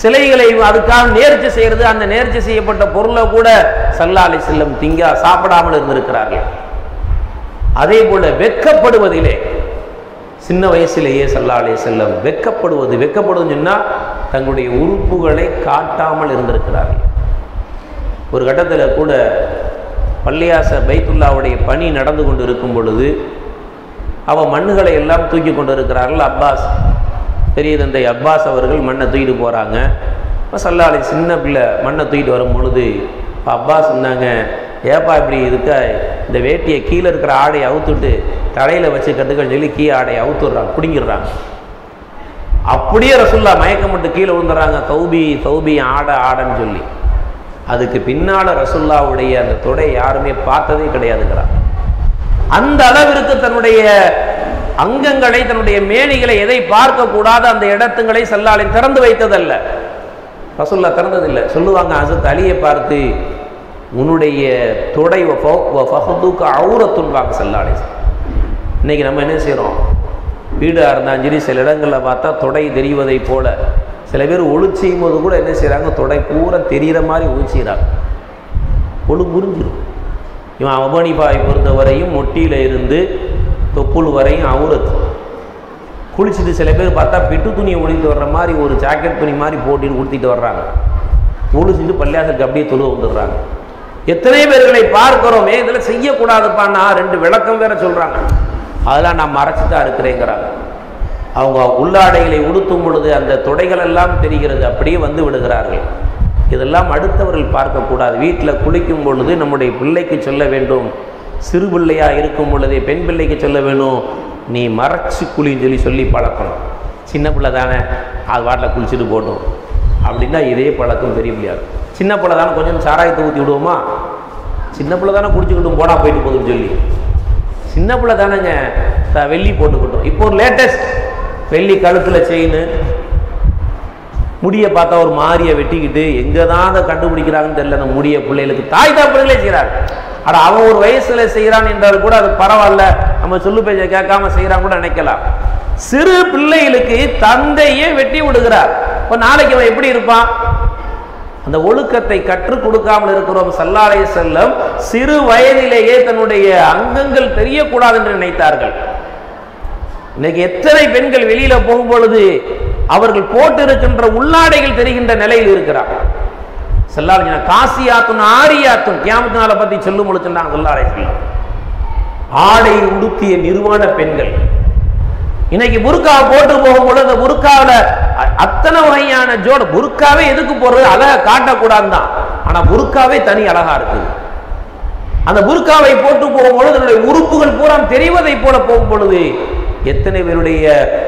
சிலைகளை அதுக்காக நேர்ச்சி செய்யறது அந்த நேர்ச்சி செய்யப்பட்ட பொருளை கூட சல்லாலை செல்லும் திங்கா சாப்பிடாமல் இருந்திருக்கிறார்கள். அதே போல வெட்கப்படுவதிலே சின்ன வயசிலேயே சல்லாலே செல்லம் வெட்கப்படுவது வெட்கப்படுவதுன்னு சொன்னால் தங்களுடைய உறுப்புகளை காட்டாமல் இருந்திருக்கிறார்கள். ஒரு கட்டத்தில் கூட பள்ளியாச பைத்துல்லாவுடைய பணி நடந்து கொண்டு இருக்கும் பொழுது அவன் மண்ணுகளை எல்லாம் தூக்கி கொண்டு இருக்கிறார்கள். அப்பாஸ் பெரிய தந்தை அப்பாஸ் அவர்கள் மண்ணை தூக்கிட்டு போகிறாங்க இப்போ சல்லாலை சின்ன பிள்ளை மண்ணை தூக்கிட்டு வரும் பொழுது இப்போ அப்பாஸ் இருந்தாங்க ஏப்பா இப்படி இருக்க? இந்த வேட்டியை கீழே இருக்கிற ஆடையை அவுத்துட்டு தலையில் வச்சு கட்டுக்கன்னு சொல்லி கீ ஆடையை அவுத்துடுறாங்க பிடிங்கிடுறாங்க. அப்படியே ரசுல்லா மயக்கம் மட்டும் கீழே விழுந்துறாங்க சௌபி சௌபி ஆட ஆடன்னு சொல்லி. அதுக்கு பின்னால் ரசுல்லாவுடைய அந்த தொடை யாருமே பார்த்ததே கிடையாதுங்கிறாங்க. அந்த அளவிற்கு தன்னுடைய அங்கங்களை தன்னுடைய மேனிகளை எதை பார்க்க கூடாத அந்த இடத்துங்களை செல்லாலை திறந்து வைத்ததல்ல. ரசுல்லா திறந்ததில்லை. சொல்லுவாங்க அசத் அலியை பார்த்து உன்னுடைய தொடை ஃபஹதுக்கு அவுரத்துன்பாங்க செல்லாடை இன்னைக்கு நம்ம என்ன செய்கிறோம் வீடாக இருந்தாலும் சரி சில இடங்களில் பார்த்தா தொடை தெரிவதைப் போல். சில பேர் ஒளி போது கூட என்ன செய்கிறாங்க தொடை பூரா தெரிகிற மாதிரி ஒழிச்சுக்கிறாங்க ஒழு புரிஞ்சிடும் இவன் அவனிபாய் பொறுத்தவரையும் மொட்டியில் இருந்து தொப்புள் வரையும் அவுரத்து. குளிச்சுட்டு சில பேர் பார்த்தா பிட்டு துணியை ஒழித்து வர்ற மாதிரி ஒரு ஜாக்கெட் துணி மாதிரி போட்டின்னு கொடுத்துட்டு வர்றாங்க. ஒழிச்சிட்டு பள்ளியாசலுக்கு அப்படியே தொழு வந்துடுறாங்க எத்தனை பேர்களை பார்க்கிறோமே இதில் செய்யக்கூடாதுப்பான்னா ரெண்டு விளக்கம் வேற சொல்கிறாங்க அதெல்லாம் நான் மறைச்சு தான் இருக்கிறேங்கிறாங்க. அவங்க உள்ளாடைகளை உடுத்தும் பொழுது அந்த தொடைகள் எல்லாம் தெரிகிறது அப்படியே வந்து விடுகிறார்கள். இதெல்லாம் அடுத்தவர்கள் பார்க்கக்கூடாது. வீட்டில் குளிக்கும் பொழுது நம்முடைய பிள்ளைக்கு சொல்ல வேண்டும். சிறு பிள்ளையாக இருக்கும் பொழுதே பெண் பிள்ளைக்கு சொல்ல வேணும். நீ மறைச்சு குளின்னு சொல்லி சொல்லி பழக்கணும். சின்ன பிள்ளை தானே அது வாட்டில் குளிச்சுட்டு போட்டோம் அப்படின்னா இதே பழக்கம் பெரிய பிள்ளையாது சின்ன பிள்ளை தானே கொஞ்சம் சாராயத்தை ஊற்றி விடுவோமா? சின்ன பிள்ளை தானே குடிச்சுக்கிட்டும் போனா போயிட்டு போகுதுன்னு சொல்லி. சின்ன பிள்ளை தானேங்க வெள்ளி போட்டுக்கிட்டோம். இப்போ ஒரு லேட்டஸ்ட் வெள்ளி கழுத்தில் செயின் முடியை பார்த்தா ஒரு மாரியை வெட்டிக்கிட்டு எங்கே தான் அதை கண்டுபிடிக்கிறாங்கன்னு தெரியல அந்த முடிய பிள்ளைகளுக்கு. தாய் தாப்பிள்ளைகளே செய்கிறாங்க ஆனால் அவன் ஒரு வயசுல செய்கிறான் என்றால் கூட அது பரவாயில்ல. நம்ம சொல்லு பேச்சை கேட்காம செய்கிறான் கூட நினைக்கலாம். சிறு பிள்ளைகளுக்கு தந்தையே வெட்டி விடுகிறார். இப்போ நாளைக்கு அவன் எப்படி இருப்பான்? அந்த ஒழுக்கத்தை கற்றுக் கொடுக்காமல் இருக்கிறோம். சல்லாலை செல்லம் சிறு வயதிலேயே தன்னுடைய அங்கங்கள் தெரியக்கூடாது என்று நினைத்தார்கள். இன்னைக்கு எத்தனை பெண்கள் வெளியில போகும் பொழுது அவர்கள் போட்டு இருக்கின்ற உள்ளாடைகள் தெரிகின்ற நிலையில் இருக்கிறார். செல்லாலை காசியாத்துன் ஆரியாத்துன் கியாமத்தினால பத்தி சொல்லும் பொழுது சொன்னாங்க செல்லம். ஆடை உடுத்திய நிர்வாண பெண்கள் இன்னைக்கு புருக்காவை போட்டு போகும்போது அந்த புருக்காவில் அத்தனை வகையான ஜோட புருக்காவே எதுக்கு போடுறது அழகா காட்டக்கூடாது தான் ஆனால் புருக்காவே தனி அழகா இருக்குது. அந்த புருக்காவை போட்டு போகும்பொழுது அதனுடைய உறுப்புகள் பூரா தெரிவதை போல போகும் பொழுது எத்தனை பேருடைய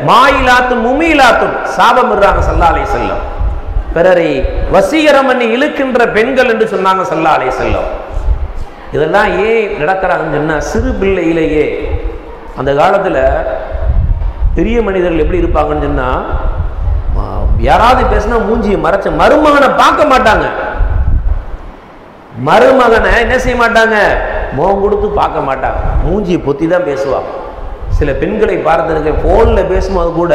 மாயிலாத்தும் முமீலாத்தும் சாபம் இருறாங்க சல்லாலை செல்லம் பிறரை வசீகரம் பண்ணி இழுக்கின்ற பெண்கள் என்று சொன்னாங்க சல்லாலை செல்லம் இதெல்லாம் ஏன் நடக்கிறாங்கன்னு சொன்னா சிறு பிள்ளையிலேயே அந்த காலத்தில் பெரிய மனிதர்கள் எப்படி இருப்பாங்கன்னு சொன்னா யாராவது பேசினா மூஞ்சியை மறைச்ச மருமகனை பார்க்க மாட்டாங்க. மருமகனை என்ன செய்ய மாட்டாங்க? முகம் கொடுத்து பார்க்க மாட்டாங்க. மூஞ்சியை பொத்தி தான் பேசுவாங்க சில பெண்களை பார்த்துருக்கேன் ஃபோனில் பேசும்போது கூட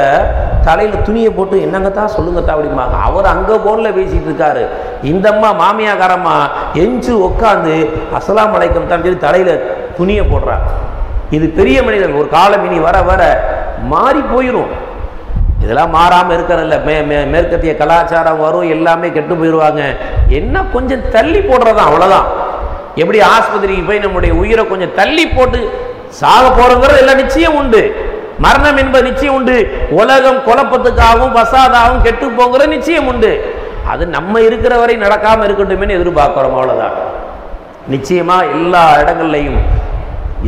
தலையில் துணியை போட்டு என்னங்கத்தான் சொல்லுங்கத்தான் அப்படிம்பாங்க. அவர் அங்கே ஃபோனில் பேசிட்டு இருக்காரு. இந்த அம்மா மாமியாக்காரம்மா எஞ்சு உட்காந்து அசலாம் அலைக்கம் தான் சொல்லி தலையில் துணியை போடுறாங்க இது பெரிய மனிதர்கள். ஒரு காலம் இனி வர வர மாறி போயிடும் இதெல்லாம் மாறாமல் இருக்கிறதில்ல. மே மே மேற்கத்திய கலாச்சாரம் வரும் எல்லாமே கெட்டு போயிடுவாங்க என்ன கொஞ்சம் தள்ளி போடுறதான் அவ்வளோதான் எப்படி ஆஸ்பத்திரிக்கு போய் நம்முடைய உயிரை கொஞ்சம் தள்ளி போட்டு சாக போகிறோங்கிறது எல்லாம் நிச்சயம் உண்டு. மரணம் என்பது நிச்சயம் உண்டு. உலகம் குழப்பத்துக்காகவும் பசாதாகவும் கெட்டு போங்கிற நிச்சயம் உண்டு. அது நம்ம இருக்கிற வரை நடக்காமல் இருக்கட்டுமே எதிர்பார்க்குறோம் அவ்வளோதான் நிச்சயமாக எல்லா இடங்கள்லையும்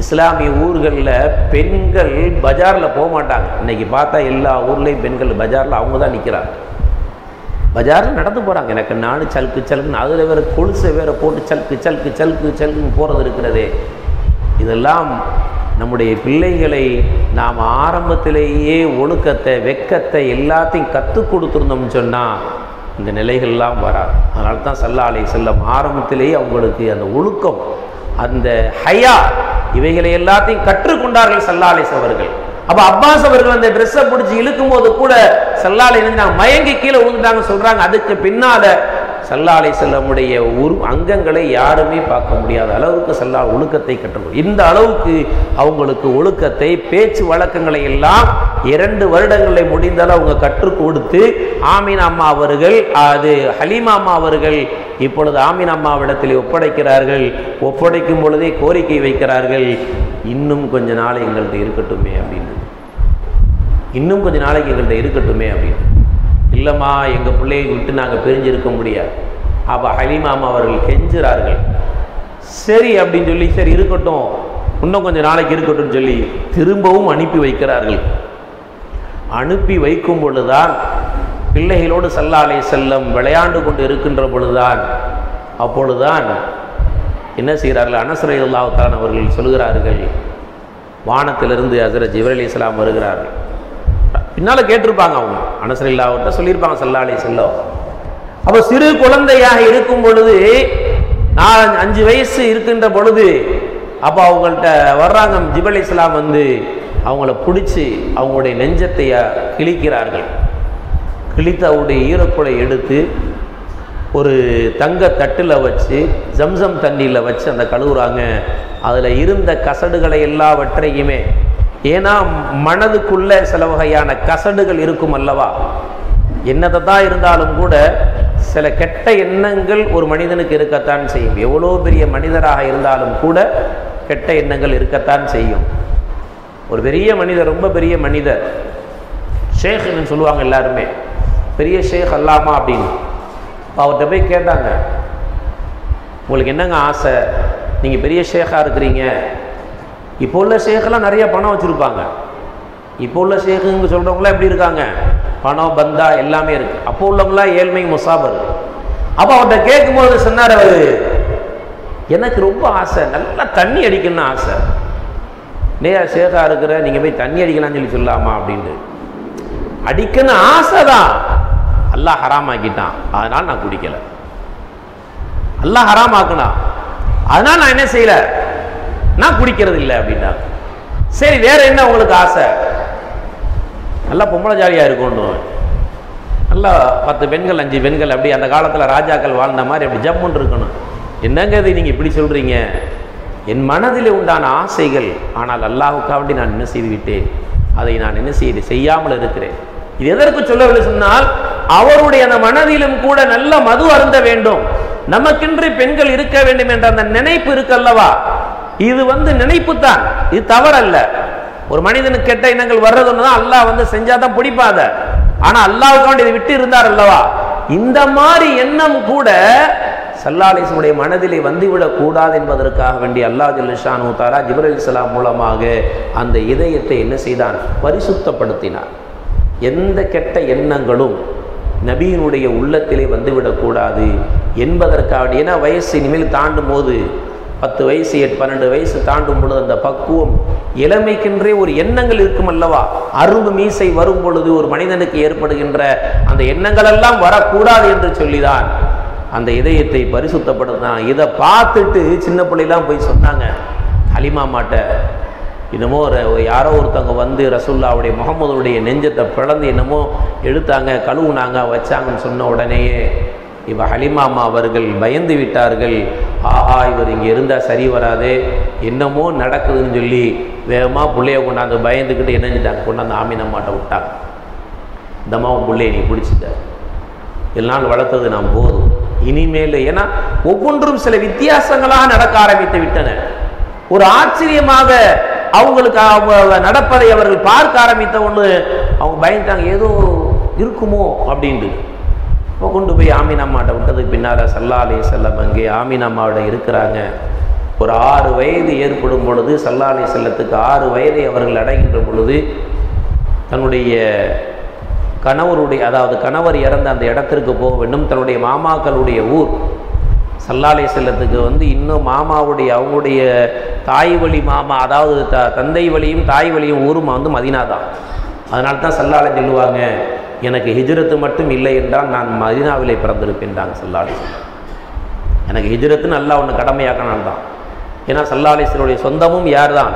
இஸ்லாமிய ஊர்களில் பெண்கள் பஜாரில் போக மாட்டாங்க இன்றைக்கி பார்த்தா எல்லா ஊர்லேயும் பெண்கள் பஜாரில் அவங்க தான் நிற்கிறாங்க பஜாரில் நடந்து போகிறாங்க எனக்கு நானும் சலுக்கு சலுக்குன்னு அதில் வேறு கொலுசை வேறு போட்டு சலுக்கு சலுக்கு சலுக்கு சலுக்குன்னு போகிறது இருக்கிறதே. இதெல்லாம் நம்முடைய பிள்ளைகளை நாம் ஆரம்பத்திலேயே ஒழுக்கத்தை வெக்கத்தை எல்லாத்தையும் கற்றுக் கொடுத்துருந்தோம்னு சொன்னால் இந்த நிலைகள்லாம் வராது. அதனால தான் சல்லாலை செல்லும் செல்லம் ஆரம்பத்திலேயே அவங்களுக்கு அந்த ஒழுக்கம் அந்த ஹயா இவைகளை எல்லாத்தையும் கற்றுக்கொண்டார்கள் சல்லாலிஸ் அவர்கள் அப்ப அப்பாஸ் அவர்கள் அந்த ட்ரெஸ்ஸை பிடிச்சி இழுக்கும் போது கூட சல்லாலை இருந்தாங்க மயங்கி கீழே விழுந்துட்டாங்க சொல்றாங்க. அதுக்கு பின்னால சல்லாலை செல்லமுடைய உரு அங்கங்களை யாருமே பார்க்க முடியாத அளவுக்கு சல்லா ஒழுக்கத்தை கற்றுக்கொள் இந்த அளவுக்கு அவங்களுக்கு ஒழுக்கத்தை பேச்சு வழக்கங்களை எல்லாம் இரண்டு வருடங்களை முடிந்தால் அவங்க கற்றுக் கொடுத்து ஆமீன் அம்மா அவர்கள் அது ஹலீமா அம்மா அவர்கள் இப்பொழுது ஆமீன் அம்மாவிடத்தில் ஒப்படைக்கிறார்கள். ஒப்படைக்கும் பொழுதே கோரிக்கை வைக்கிறார்கள். இன்னும் கொஞ்ச நாள் எங்கள்கிட்ட இருக்கட்டுமே அப்படின்னு. இன்னும் கொஞ்ச நாளைக்கு எங்கள்கிட்ட இருக்கட்டுமே அப்படின்னு. இல்லைம்மா எங்கள் பிள்ளையை விட்டு நாங்கள் பிரிஞ்சிருக்க முடியாது. அப்போ ஹலிமாமா அவர்கள் கெஞ்சுறார்கள். சரி அப்படின்னு சொல்லி சரி இருக்கட்டும். இன்னும் கொஞ்சம் நாளைக்கு இருக்கட்டும் சொல்லி திரும்பவும் அனுப்பி வைக்கிறார்கள். அனுப்பி வைக்கும் பொழுதுதான் பிள்ளைகளோடு சல்லாலை செல்லம் விளையாண்டு கொண்டு இருக்கின்ற பொழுதுதான் அப்பொழுதுதான் என்ன செய்கிறார்கள்? அனசரை அல்லாஹான் அவர்கள் சொல்கிறார்கள் வானத்திலிருந்து ஹசரத் ஜிவரலி இஸ்லாம் வருகிறார்கள். பின்னால் கேட்டிருப்பாங்க அவங்க. அனசர் இல்லாவிட்ட சொல்லியிருப்பாங்க சல்லா அலி செல்லம் அப்போ சிறு குழந்தையாக இருக்கும் பொழுது நான் அஞ்சு வயசு இருக்கின்ற பொழுது அப்போ அவங்கள்ட்ட வர்றாங்க ஜிபல் இஸ்லாம் வந்து அவங்கள பிடிச்சி அவங்களுடைய நெஞ்சத்தை கிழிக்கிறார்கள். கிழித்து அவருடைய ஈரக்குலை எடுத்து ஒரு தங்க தட்டில் வச்சு ஜம்சம் தண்ணியில் வச்சு அந்த கழுவுறாங்க. அதில் இருந்த கசடுகளை எல்லாவற்றையுமே ஏன்னா மனதுக்குள்ள சில வகையான கசடுகள் இருக்கும் அல்லவா? என்னதை தான் இருந்தாலும் கூட சில கெட்ட எண்ணங்கள் ஒரு மனிதனுக்கு இருக்கத்தான் செய்யும். எவ்வளோ பெரிய மனிதராக இருந்தாலும் கூட கெட்ட எண்ணங்கள் இருக்கத்தான் செய்யும். ஒரு பெரிய மனிதர் ரொம்ப பெரிய மனிதர். ஷேக்னு சொல்லுவாங்க எல்லாருமே. பெரிய ஷேக் அல்லாமா அப்படின்னு. அவர்கிட்ட போய் கேட்டாங்க. உங்களுக்கு என்னங்க ஆசை? நீங்கள் பெரிய ஷேக்காக இருக்கிறீங்க. இப்போ உள்ள ஷேக்கெல்லாம் நிறைய பணம் வச்சுருப்பாங்க. இப்போ உள்ள ஷேக்குங்க சொல்கிறவங்களாம் எப்படி இருக்காங்க? பணம் பந்தா எல்லாமே இருக்குது அப்போ உள்ளவங்களாம் ஏழ்மை முசாபர். அப்போ அவர்கிட்ட கேட்கும்போது சொன்னார் அவர் எனக்கு ரொம்ப ஆசை நல்லா தண்ணி அடிக்கணும்னு ஆசை. நேயா ஷேக்கா இருக்கிற நீங்கள் போய் தண்ணி அடிக்கலாம்னு சொல்லி சொல்லலாமா? அப்படின்ட்டு. அடிக்கணும் ஆசை தான். அல்லாஹ் ஹராமாக்கிட்டான். அதனால் நான் குடிக்கலை. அல்லாஹ் ஹராமாக்குனா அதனால் நான் என்ன செய்யலை? நான் குடிக்கிறது இல்லை அப்படின்னா. சரி வேற என்ன உங்களுக்கு ஆசை? நல்லா பொம்பளை ஜாலியாக இருக்கணும் நல்லா பத்து பெண்கள் அஞ்சு பெண்கள் அப்படி அந்த காலத்தில் ராஜாக்கள் வாழ்ந்த மாதிரி அப்படி ஜம்முன்னு இருக்கணும். என்னங்க இது நீங்கள் இப்படி சொல்கிறீங்க என் மனதில் உண்டான ஆசைகள் ஆனால் அல்லாஹுக்காண்டி நான் என்ன செய்து விட்டேன்? அதை நான் என்ன செய்து செய்யாமல் இருக்கிறேன். இது எதற்கு சொல்லவில்லை சொன்னால் அவருடைய அந்த மனதிலும் கூட நல்ல மது அருந்த வேண்டும். நமக்கென்று பெண்கள் இருக்க வேண்டும் என்ற அந்த நினைப்பு இருக்கல்லவா இது வந்து நினைப்பு தான் இது தவறல்ல. ஒரு மனிதனுக்கு கெட்ட எண்ணங்கள் வர்றதுன்னு தான் அல்லாஹ் வந்து செஞ்சாதான் பிடிப்பாத. ஆனா அல்லாவுக்காண்டு இதை விட்டு இருந்தார் அல்லவா? இந்த மாதிரி எண்ணம் கூட சல்லாலிசனுடைய மனதிலே வந்துவிடக் கூடாது என்பதற்காக வேண்டி அல்லா ஜல்லிஷானு தாரா ஜிப்ரல் இஸ்லாம் மூலமாக அந்த இதயத்தை என்ன செய்தான் பரிசுத்தப்படுத்தினார். எந்த கெட்ட எண்ணங்களும் நபியினுடைய உள்ளத்திலே வந்துவிடக்கூடாது என்பதற்காக ஏன்னா வயசு இனிமேல் தாண்டும் போது பத்து வயசு எட் பன்னெண்டு வயசு தாண்டும் பொழுது அந்த பக்குவம் இளமைக்கின்றே ஒரு எண்ணங்கள் இருக்கும் அல்லவா? அரும்பு மீசை வரும் பொழுது ஒரு மனிதனுக்கு ஏற்படுகின்ற அந்த எண்ணங்கள் எல்லாம் வரக்கூடாது என்று சொல்லிதான் அந்த இதயத்தை பரிசுத்தப்படுத்தினான் இதை பார்த்துட்டு சின்ன பிள்ளைலாம் போய் சொன்னாங்க ஹலிமா மாட்ட என்னமோ ஒரு யாரோ ஒருத்தவங்க வந்து ரசுல்லாவுடைய முகமதுடைய நெஞ்சத்தை பிளந்து என்னமோ எடுத்தாங்க கழுவுனாங்க வச்சாங்கன்னு சொன்ன உடனேயே இவ ஹலிமாமா அவர்கள் பயந்து விட்டார்கள். ஆஹா இவர் இங்கே இருந்தால் சரி வராது. என்னமோ நடக்குதுன்னு சொல்லி வேகமாக பிள்ளைய கொண்டாந்து பயந்துக்கிட்டு என்ன செஞ்சாங்க கொண்டாந்து ஆமினம்மாட்ட விட்டாங்க. இந்தம்மாவும் பிள்ளைய நீ பிடிச்சிட்ட. எல்லாம் வளர்த்தது நாம் போதும். இனிமேல் ஏன்னா ஒவ்வொன்றும் சில வித்தியாசங்களாக நடக்க ஆரம்பித்து விட்டன. ஒரு ஆச்சரியமாக அவங்களுக்கு அவங்க நடப்பதை அவர்கள் பார்க்க ஆரம்பித்த ஒன்று அவங்க பயந்துட்டாங்க ஏதோ இருக்குமோ அப்படின்ட்டு. இப்போ கொண்டு போய் ஆமீனம்மாட்ட விட்டதுக்கு பின்னால் சல்லா அலி செல்லம் அங்கே ஆமீனம்மாவோட இருக்கிறாங்க. ஒரு ஆறு வயது ஏற்படும் பொழுது சல்லா அலி செல்லத்துக்கு ஆறு வயதை அவர்கள் அடைகின்ற பொழுது தன்னுடைய கணவருடைய அதாவது கணவர் இறந்த அந்த இடத்திற்கு போக வேண்டும். தன்னுடைய மாமாக்களுடைய ஊர் சல்லாலை செல்லத்துக்கு வந்து இன்னும் மாமாவுடைய அவங்களுடைய தாய் வழி மாமா அதாவது த தந்தை வழியும் தாய் வழியும் ஊரும் வந்து மதினா தான் அதனால தான் சல்லாலை சொல்லுவாங்க எனக்கு ஹிஜ்ரத்து மட்டும் இல்லை என்றால் நான் மதினாவிலே பிறந்திருப்பேன்டாங்க சல்லாலை எனக்கு ஹிஜ்ரத்துன்னு நல்லா ஒன்று கடமையாக்கணும் தான் ஏன்னா சல்லாலிசனுடைய சொந்தமும் யார் தான்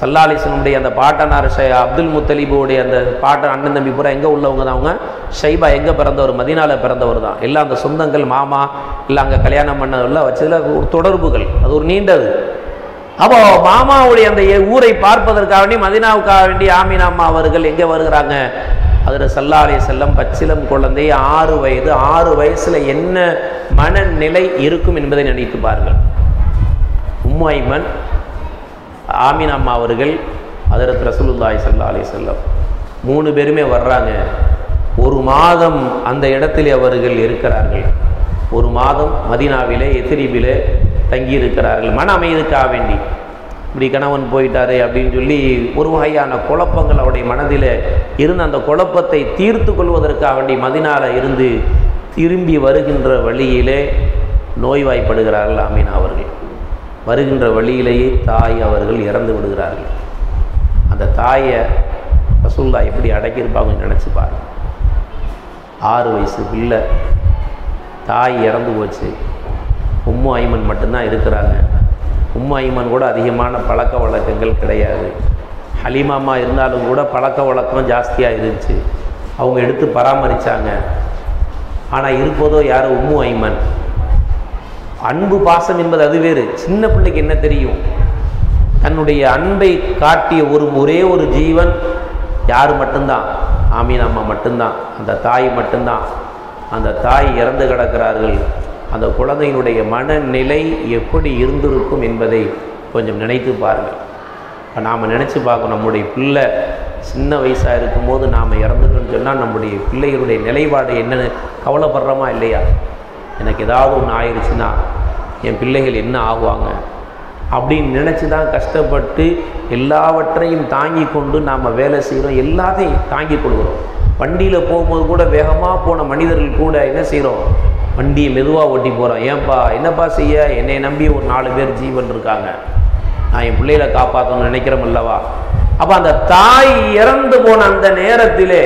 சல்லாலிசனுடைய அந்த பாட்டனார் ஷை அப்துல் முத்தலீபுடைய அந்த பாட்டன் அண்ணன் தம்பி பூரா எங்கே உள்ளவங்க தான் அவங்க? ஷைபா எங்கே பிறந்தவர்? மதினாவில் பிறந்தவர் தான் எல்லாம் அந்த சொந்தங்கள் மாமா இல்லை அங்கே கல்யாணம் பண்ணதெல்லாம் வச்சதில் ஒரு தொடர்புகள். அது ஒரு நீண்டது. அப்போ மாமாவுடைய அந்த ஊரை பார்ப்பதற்காக வேண்டி மதினாவுக்காக வேண்டி ஆமீன் அம்மா அவர்கள் எங்கே வருகிறாங்க? அதில் சல்லாலை செல்லம் பச்சிலம் குழந்தை ஆறு வயது. ஆறு வயசுல என்ன மனநிலை இருக்கும் என்பதை நினைத்து பாருங்கள். உம்மு ஆமீன் அம்மா அவர்கள் அதரத் ரசூலுல்லாஹி ஸல்லல்லாஹு செல்லம் மூணு பேருமே வர்றாங்க. ஒரு மாதம் அந்த இடத்திலே அவர்கள் இருக்கிறார்கள். ஒரு மாதம் மதினாவிலே எத்திரிபிலே தங்கி இருக்கிறார்கள் மன அமைதிக்காக வேண்டி. இப்படி கணவன் போயிட்டாரு அப்படின்னு சொல்லி ஒரு வகையான குழப்பங்கள் அவருடைய மனதில் இருந்த அந்த குழப்பத்தை தீர்த்து கொள்வதற்காக வேண்டி மதினால இருந்து திரும்பி வருகின்ற வழியிலே நோய்வாய்ப்படுகிறார்கள் அமீனா அவர்கள். வருகின்ற வழியிலேயே தாய் அவர்கள் இறந்து விடுகிறார்கள். அந்த தாயை ரசூல்லா எப்படி அடக்கியிருப்பாங்கன்னு நினச்சி பாருங்க. ஆறு வயசு பிள்ளை. தாய் இறந்து போச்சு. உம்மு ஐமன் மட்டும்தான் இருக்கிறாங்க. உம்மு ஐமன் கூட அதிகமான பழக்க வழக்கங்கள் கிடையாது. ஹலிமாமா இருந்தாலும் கூட பழக்க வழக்கம் ஜாஸ்தியாக இருந்துச்சு. அவங்க எடுத்து பராமரித்தாங்க ஆனால் இருப்பதோ யார்? உம்மு ஐமன் அன்பு பாசம் என்பது அது வேறு. சின்ன பிள்ளைக்கு என்ன தெரியும்? தன்னுடைய அன்பை காட்டிய ஒரு ஒரே ஒரு ஜீவன் யார் மட்டும்தான்? ஆமீன் அம்மா மட்டும்தான். அந்த தாய் மட்டும்தான். அந்த தாய் இறந்து கிடக்கிறார்கள். அந்த குழந்தையினுடைய மனநிலை எப்படி இருந்திருக்கும் என்பதை கொஞ்சம் நினைத்து பாருங்கள். இப்போ நாம் நினச்சி பார்க்கணும். நம்முடைய பிள்ளை சின்ன வயசாக இருக்கும்போது நாம் இறந்துட்டோம்னு சொன்னால் நம்முடைய பிள்ளைகளுடைய நிலைப்பாடு என்னன்னு கவலைப்படுறோமா இல்லையா? எனக்கு ஏதாவது ஒன்று ஆயிடுச்சுன்னா என் பிள்ளைகள் என்ன ஆகுவாங்க? அப்படின்னு நினச்சி தான் கஷ்டப்பட்டு எல்லாவற்றையும் தாங்கி கொண்டு நாம் வேலை செய்கிறோம். எல்லாத்தையும் தாங்கி கொள்கிறோம். வண்டியில் போகும்போது கூட வேகமாக போன மனிதர்கள் கூட என்ன செய்கிறோம் வண்டியை மெதுவாக ஓட்டி போகிறோம் ஏன்பா என்னப்பா செய்ய? என்னை நம்பி ஒரு நாலு பேர் ஜீவன் இருக்காங்க. நான் என் பிள்ளைகளை காப்பாற்றணும்னு நினைக்கிறோம் அல்லவா? அப்போ அந்த தாய் இறந்து போன அந்த நேரத்திலே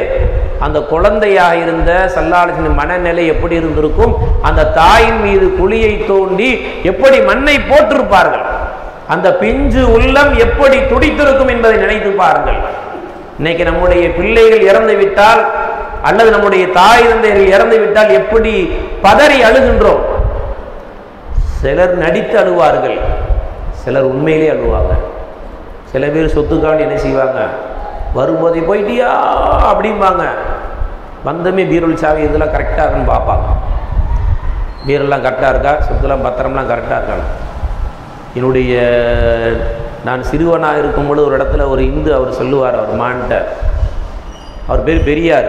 அந்த குழந்தையாக இருந்த சல்லாலத்தின் மனநிலை எப்படி இருந்திருக்கும்? அந்த தாயின் மீது குழியை தோண்டி எப்படி மண்ணை போட்டிருப்பார்கள்? அந்த பிஞ்சு உள்ளம் எப்படி துடித்திருக்கும் என்பதை நினைத்து பாருங்கள். இன்னைக்கு நம்முடைய பிள்ளைகள் இறந்து விட்டால் அல்லது நம்முடைய தாய் தந்தையர்கள் இறந்து விட்டால் எப்படி பதறி அழுகின்றோம்? சிலர் நடித்து அழுவார்கள். சிலர் உண்மையிலே அழுவாங்க. சில பேர் சொத்துக்காண்டி என்ன செய்வாங்க? வரும்போதே போயிட்டியா? அப்படிம்பாங்க. வந்தமே பீரல் சாவி இதெல்லாம் கரெக்டாக இருக்குன்னு பார்ப்பாங்க. பீரெல்லாம் கரெக்டாக இருக்கா? சொத்துலாம் பத்திரம்லாம் கரெக்டாக இருக்காங்க என்னுடைய நான் சிறுவனாக இருக்கும் பொழுது ஒரு இடத்துல ஒரு இந்து அவர் சொல்லுவார் அவர் மான்ட்ட அவர் பேர் பெரியார்.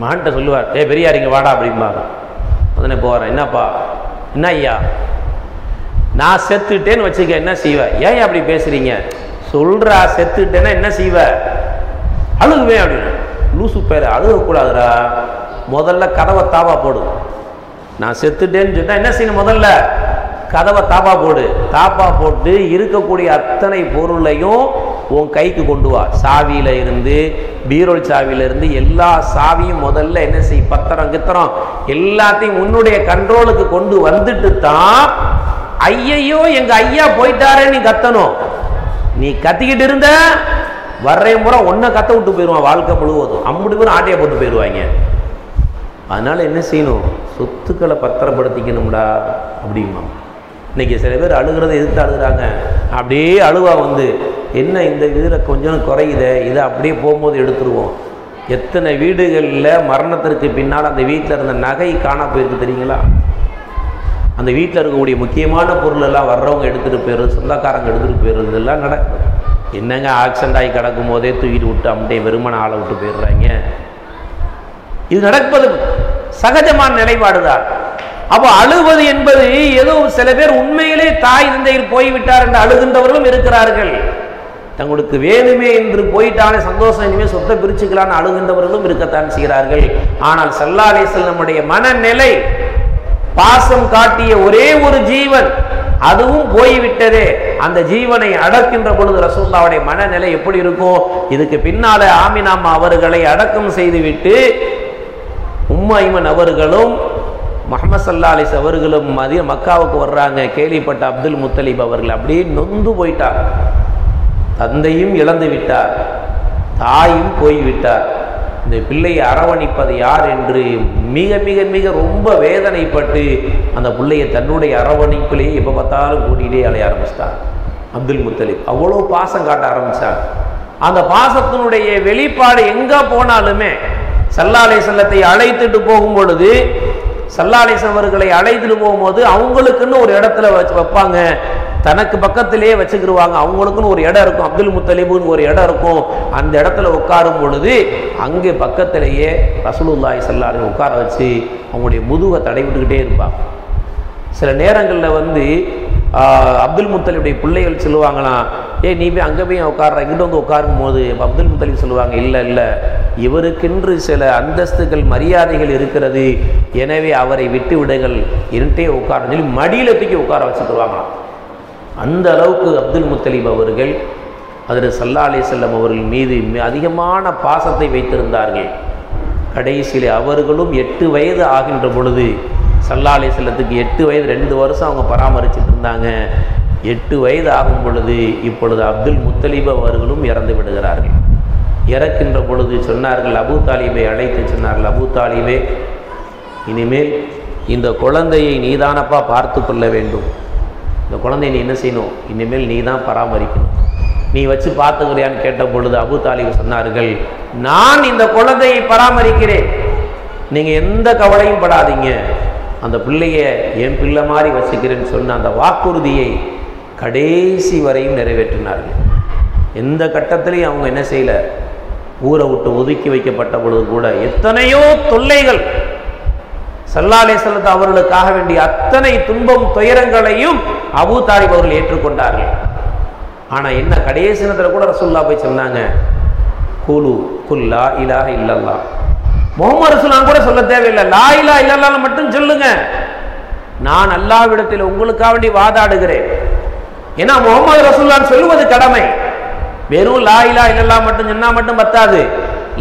மான்ட்ட சொல்லுவார் ஏ பெரியார் இங்கே வாடா அப்படிம்பாங்க உடனே போகிறேன் என்னப்பா? என்ன ஐயா? நான் செத்துட்டேன்னு வச்சுக்க என்ன செய்வ? ஏன் அப்படி பேசுகிறீங்க சொல்கிறா செத்துட்டேன்னா என்ன செய்வ? அழுகுவேன் அப்படின்னு. லூசு பேர் அழுகக்கூடாதுடா. முதல்ல கதவை தாவா போடு. நான் செத்துட்டேன்னு சொன்னால் என்ன செய்யணும் முதல்ல? கதவை தாப்பா போடு. தாப்பா போட்டு இருக்கக்கூடிய அத்தனை பொருளையும் உன் கைக்கு கொண்டு வா. சாவியில இருந்து பீரோல் சாவியில இருந்து எல்லா சாவியும் முதல்ல என்ன செய் பத்திரம் கித்திரம் எல்லாத்தையும் உன்னுடைய கண்ட்ரோலுக்கு கொண்டு வந்துட்டு தான் ஐயையோ எங்க ஐயா போயிட்டாரே நீ கத்தணும். நீ கத்திக்கிட்டு இருந்த வர்ற முறை ஒன்றை கத்த விட்டு போயிடுவான் வாழ்க்கை முழுவதும். அம்புட்டு பேரும் ஆட்டையை போட்டு போயிடுவாங்க அதனால் என்ன செய்யணும்? சொத்துக்களை பத்திரப்படுத்திக்கணும்டா அப்படிமா இன்னைக்கு சில பேர் அழுகிறத எதிர்த்து அழுகுறாங்க. அப்படியே அழுவா வந்து என்ன இந்த இதில் கொஞ்சம் குறையுதே இதை அப்படியே போகும்போது எடுத்துருவோம். எத்தனை வீடுகளில் மரணத்திற்கு பின்னால் அந்த வீட்டில் இருந்த நகை காணா போயிருக்கு தெரியுங்களா? அந்த வீட்டில் இருக்கக்கூடிய முக்கியமான பொருள் எல்லாம் வர்றவங்க எடுத்துகிட்டு போயிடுறது சொந்தக்காரங்க எடுத்துகிட்டு போயிடுறது இதெல்லாம் நடக்குது என்னங்க ஆக்சிடென்ட் ஆகி கிடக்கும் போதே தூக்கிட்டு விட்டு அப்படியே வெறுமன ஆளை விட்டு போயிடுறாங்க. இது நடப்பது சகஜமான நிலைப்பாடுதான் அப்போ அழுவது என்பது ஏதோ சில பேர் உண்மையிலே தாய் தந்தையில் போய்விட்டார் என்று அழுகின்றவர்களும் இருக்கிறார்கள். தங்களுக்கு வேணுமே என்று போயிட்டாலே சந்தோஷம் இனிமே சொத்தை பிரிச்சுக்கலான்னு அழுகின்றவர்களும் இருக்கத்தான் செய்கிறார்கள். ஆனால் சல்லாலேசல் நம்முடைய மனநிலை பாசம் காட்டிய ஒரே ஒரு ஜீவன் அதுவும் போய்விட்டதே. அந்த ஜீவனை அடக்கின்ற பொழுது ரசூல்லாவுடைய மனநிலை எப்படி இருக்கும் இதுக்கு பின்னால ஆமினாமா அவர்களை அடக்கம் செய்துவிட்டு உம்மைமன் அவர்களும் முகமது சல்லா அலிஸ் அவர்களும் மதிய மக்காவுக்கு வர்றாங்க. கேள்விப்பட்ட அப்துல் முத்தலிப் அவர்கள் அப்படியே நொந்து போயிட்டார். தந்தையும் இழந்து விட்டார். தாயும் போய்விட்டார். இந்த பிள்ளையை அரவணைப்பது யார் என்று மிக மிக மிக ரொம்ப வேதனைப்பட்டு அந்த பிள்ளையை தன்னுடைய அரவணைப்பிலேயே எப்போ பார்த்தாலும் கூட்டிகிட்டே அலைய ஆரம்பிச்சிட்டார் அப்துல் முத்தலிப் அவ்வளோ பாசம் காட்ட ஆரம்பித்தார் அந்த பாசத்தினுடைய வெளிப்பாடு எங்கே போனாலுமே சல்லாலை செல்லத்தை அழைத்துட்டு போகும் பொழுது சல்லாலேசன் அவர்களை அழைத்துட்டு போகும்போது அவங்களுக்குன்னு ஒரு இடத்துல வச்சு வைப்பாங்க. தனக்கு பக்கத்திலேயே வச்சுக்கிடுவாங்க அவங்களுக்குன்னு ஒரு இடம் இருக்கும். அப்துல் முத்தலிபுன்னு ஒரு இடம் இருக்கும். அந்த இடத்துல உட்காரும் பொழுது அங்கே பக்கத்திலேயே ரசூலுல்லாய் சல்லாலை உட்கார வச்சு அவங்களுடைய முதுகை தடை விட்டுக்கிட்டே இருப்பாங்க. சில நேரங்களில் வந்து அப்துல் முத்தலிபுடைய பிள்ளைகள் சொல்லுவாங்களாம் ஏய் நீ போய் அங்கே போய் உட்கார்ற இங்கிட்ட வந்து உட்காரும் போது அப்துல் முத்தலிப் சொல்லுவாங்க இல்லை இல்லை இவருக்கென்று சில அந்தஸ்துகள் மரியாதைகள் இருக்கிறது எனவே அவரை விட்டு விடுங்கள் இருட்டே உட்காரன்னு சொல்லி மடியில் தூக்கி உட்கார வச்சுருவாங்களாம் அந்த அளவுக்கு அப்துல் முத்தலிப் அவர்கள் அதில் சல்லா அலி செல்லம் அவர்கள் மீது அதிகமான பாசத்தை வைத்திருந்தார்கள். கடைசியில் அவர்களும் எட்டு வயது ஆகின்ற பொழுது சல்லா செல்லத்துக்கு எட்டு வயது ரெண்டு வருஷம் அவங்க பராமரிச்சுட்டு இருந்தாங்க. எட்டு வயது ஆகும் பொழுது இப்பொழுது அப்துல் முத்தலீப் அவர்களும் இறந்து விடுகிறார்கள். இறக்கின்ற பொழுது சொன்னார்கள் அபு தாலிபை அழைத்து சொன்னார்கள் அபு தாலிபே இனிமேல் இந்த குழந்தையை நீதானப்பா பார்த்து கொள்ள வேண்டும். இந்த குழந்தையை நீ என்ன செய்யணும்? இனிமேல் நீ தான் பராமரிக்கணும். நீ வச்சு பார்த்துக்கிறியான்னு கேட்ட பொழுது அபு தாலிப் சொன்னார்கள் நான் இந்த குழந்தையை பராமரிக்கிறேன். நீங்கள் எந்த கவலையும் படாதீங்க. அந்த பிள்ளைய என் பிள்ளை மாதிரி வச்சுக்கிறேன்னு சொன்ன அந்த வாக்குறுதியை கடைசி வரையும் நிறைவேற்றினார்கள். எந்த கட்டத்திலையும் அவங்க என்ன செய்யல? ஊரை விட்டு ஒதுக்கி வைக்கப்பட்ட பொழுது கூட எத்தனையோ தொல்லைகள் சல்லாலே செல்லத்து அவர்களுக்காக வேண்டிய அத்தனை துன்பம் துயரங்களையும் அபு தாலிப் அவர்கள் ஏற்றுக்கொண்டார்கள். ஆனா என்ன கடைசி நேரத்தில் கூட ரசுல்லா போய் சொன்னாங்க கூலு குல்லா இலாக இல்லல்லா முகமது ரசுலாம் கூட சொல்ல தேவையில்லை. லா இலா மட்டும் சொல்லுங்க. நான் அல்லாவிடத்தில் உங்களுக்காக வேண்டி வாதாடுகிறேன். ஏன்னா முகமது ரசுல்லான் சொல்லுவது கடமை. வெறும் லா இலா இல்லல்லா மட்டும் சொன்னா மட்டும் பத்தாது.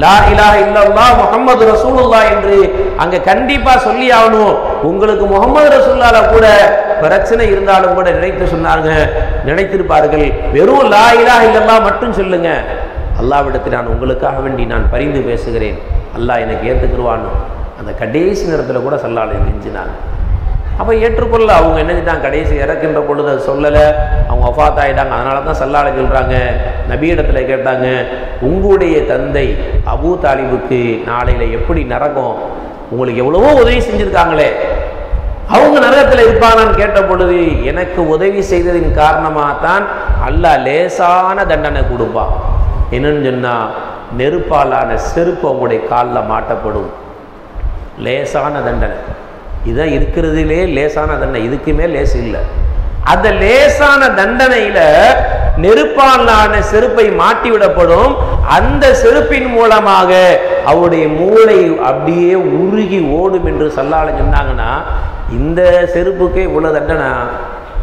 லா இலா இல்லல்லா முகமது ரசூலுல்லா என்று அங்க கண்டிப்பா சொல்லி ஆகணும். உங்களுக்கு முகமது ரசூல்லால கூட பிரச்சனை இருந்தாலும் கூட நினைத்து சொன்னாங்க நினைத்திருப்பார்கள். வெறும் லா இலா இல்லல்லா மட்டும் சொல்லுங்க. அல்லாவிடத்தில் நான் உங்களுக்காக வேண்டி நான் பரிந்து பேசுகிறேன். அல்லாஹ் எனக்கு ஏத்துக்குருவான்னு. அந்த கடைசி நேரத்தில் கூட சல்லாலை நெஞ்சினாங்க. அப்போ ஏற்றுக்கொள்ள அவங்க என்ன கடைசி இறக்கின்ற பொழுது அது சொல்லலை. அவங்க ஒஃபாத் ஆகிட்டாங்க அதனால தான் சல்லாலை சொல்கிறாங்க நபியிடத்தில் கேட்டாங்க உங்களுடைய தந்தை அபூ தாலிபுக்கு நாளையில் எப்படி நரகம்? உங்களுக்கு எவ்வளவோ உதவி செஞ்சுருக்காங்களே. அவங்க நரகத்தில் இருப்பானான்னு கேட்ட பொழுது எனக்கு உதவி செய்ததின் காரணமாக தான் அல்லாஹ் லேசான தண்டனை கொடுப்பான். என்னன்னு சொன்னால் நெருப்பாலான செருப்பு அவங்களுடைய காலில் மாட்டப்படும். லேசான தண்டனை. இதான் இருக்கிறதுலே லேசான தண்டனை. இதுக்குமே லேசு இல்லை. அந்த லேசான தண்டனையில நெருப்பாலான செருப்பை மாட்டி விடப்படும் அந்த செருப்பின் மூலமாக அவருடைய மூளை அப்படியே உருகி ஓடும் என்று சல்லால சொன்னாங்கன்னா இந்த செருப்புக்கே இவ்வளோ தண்டனை.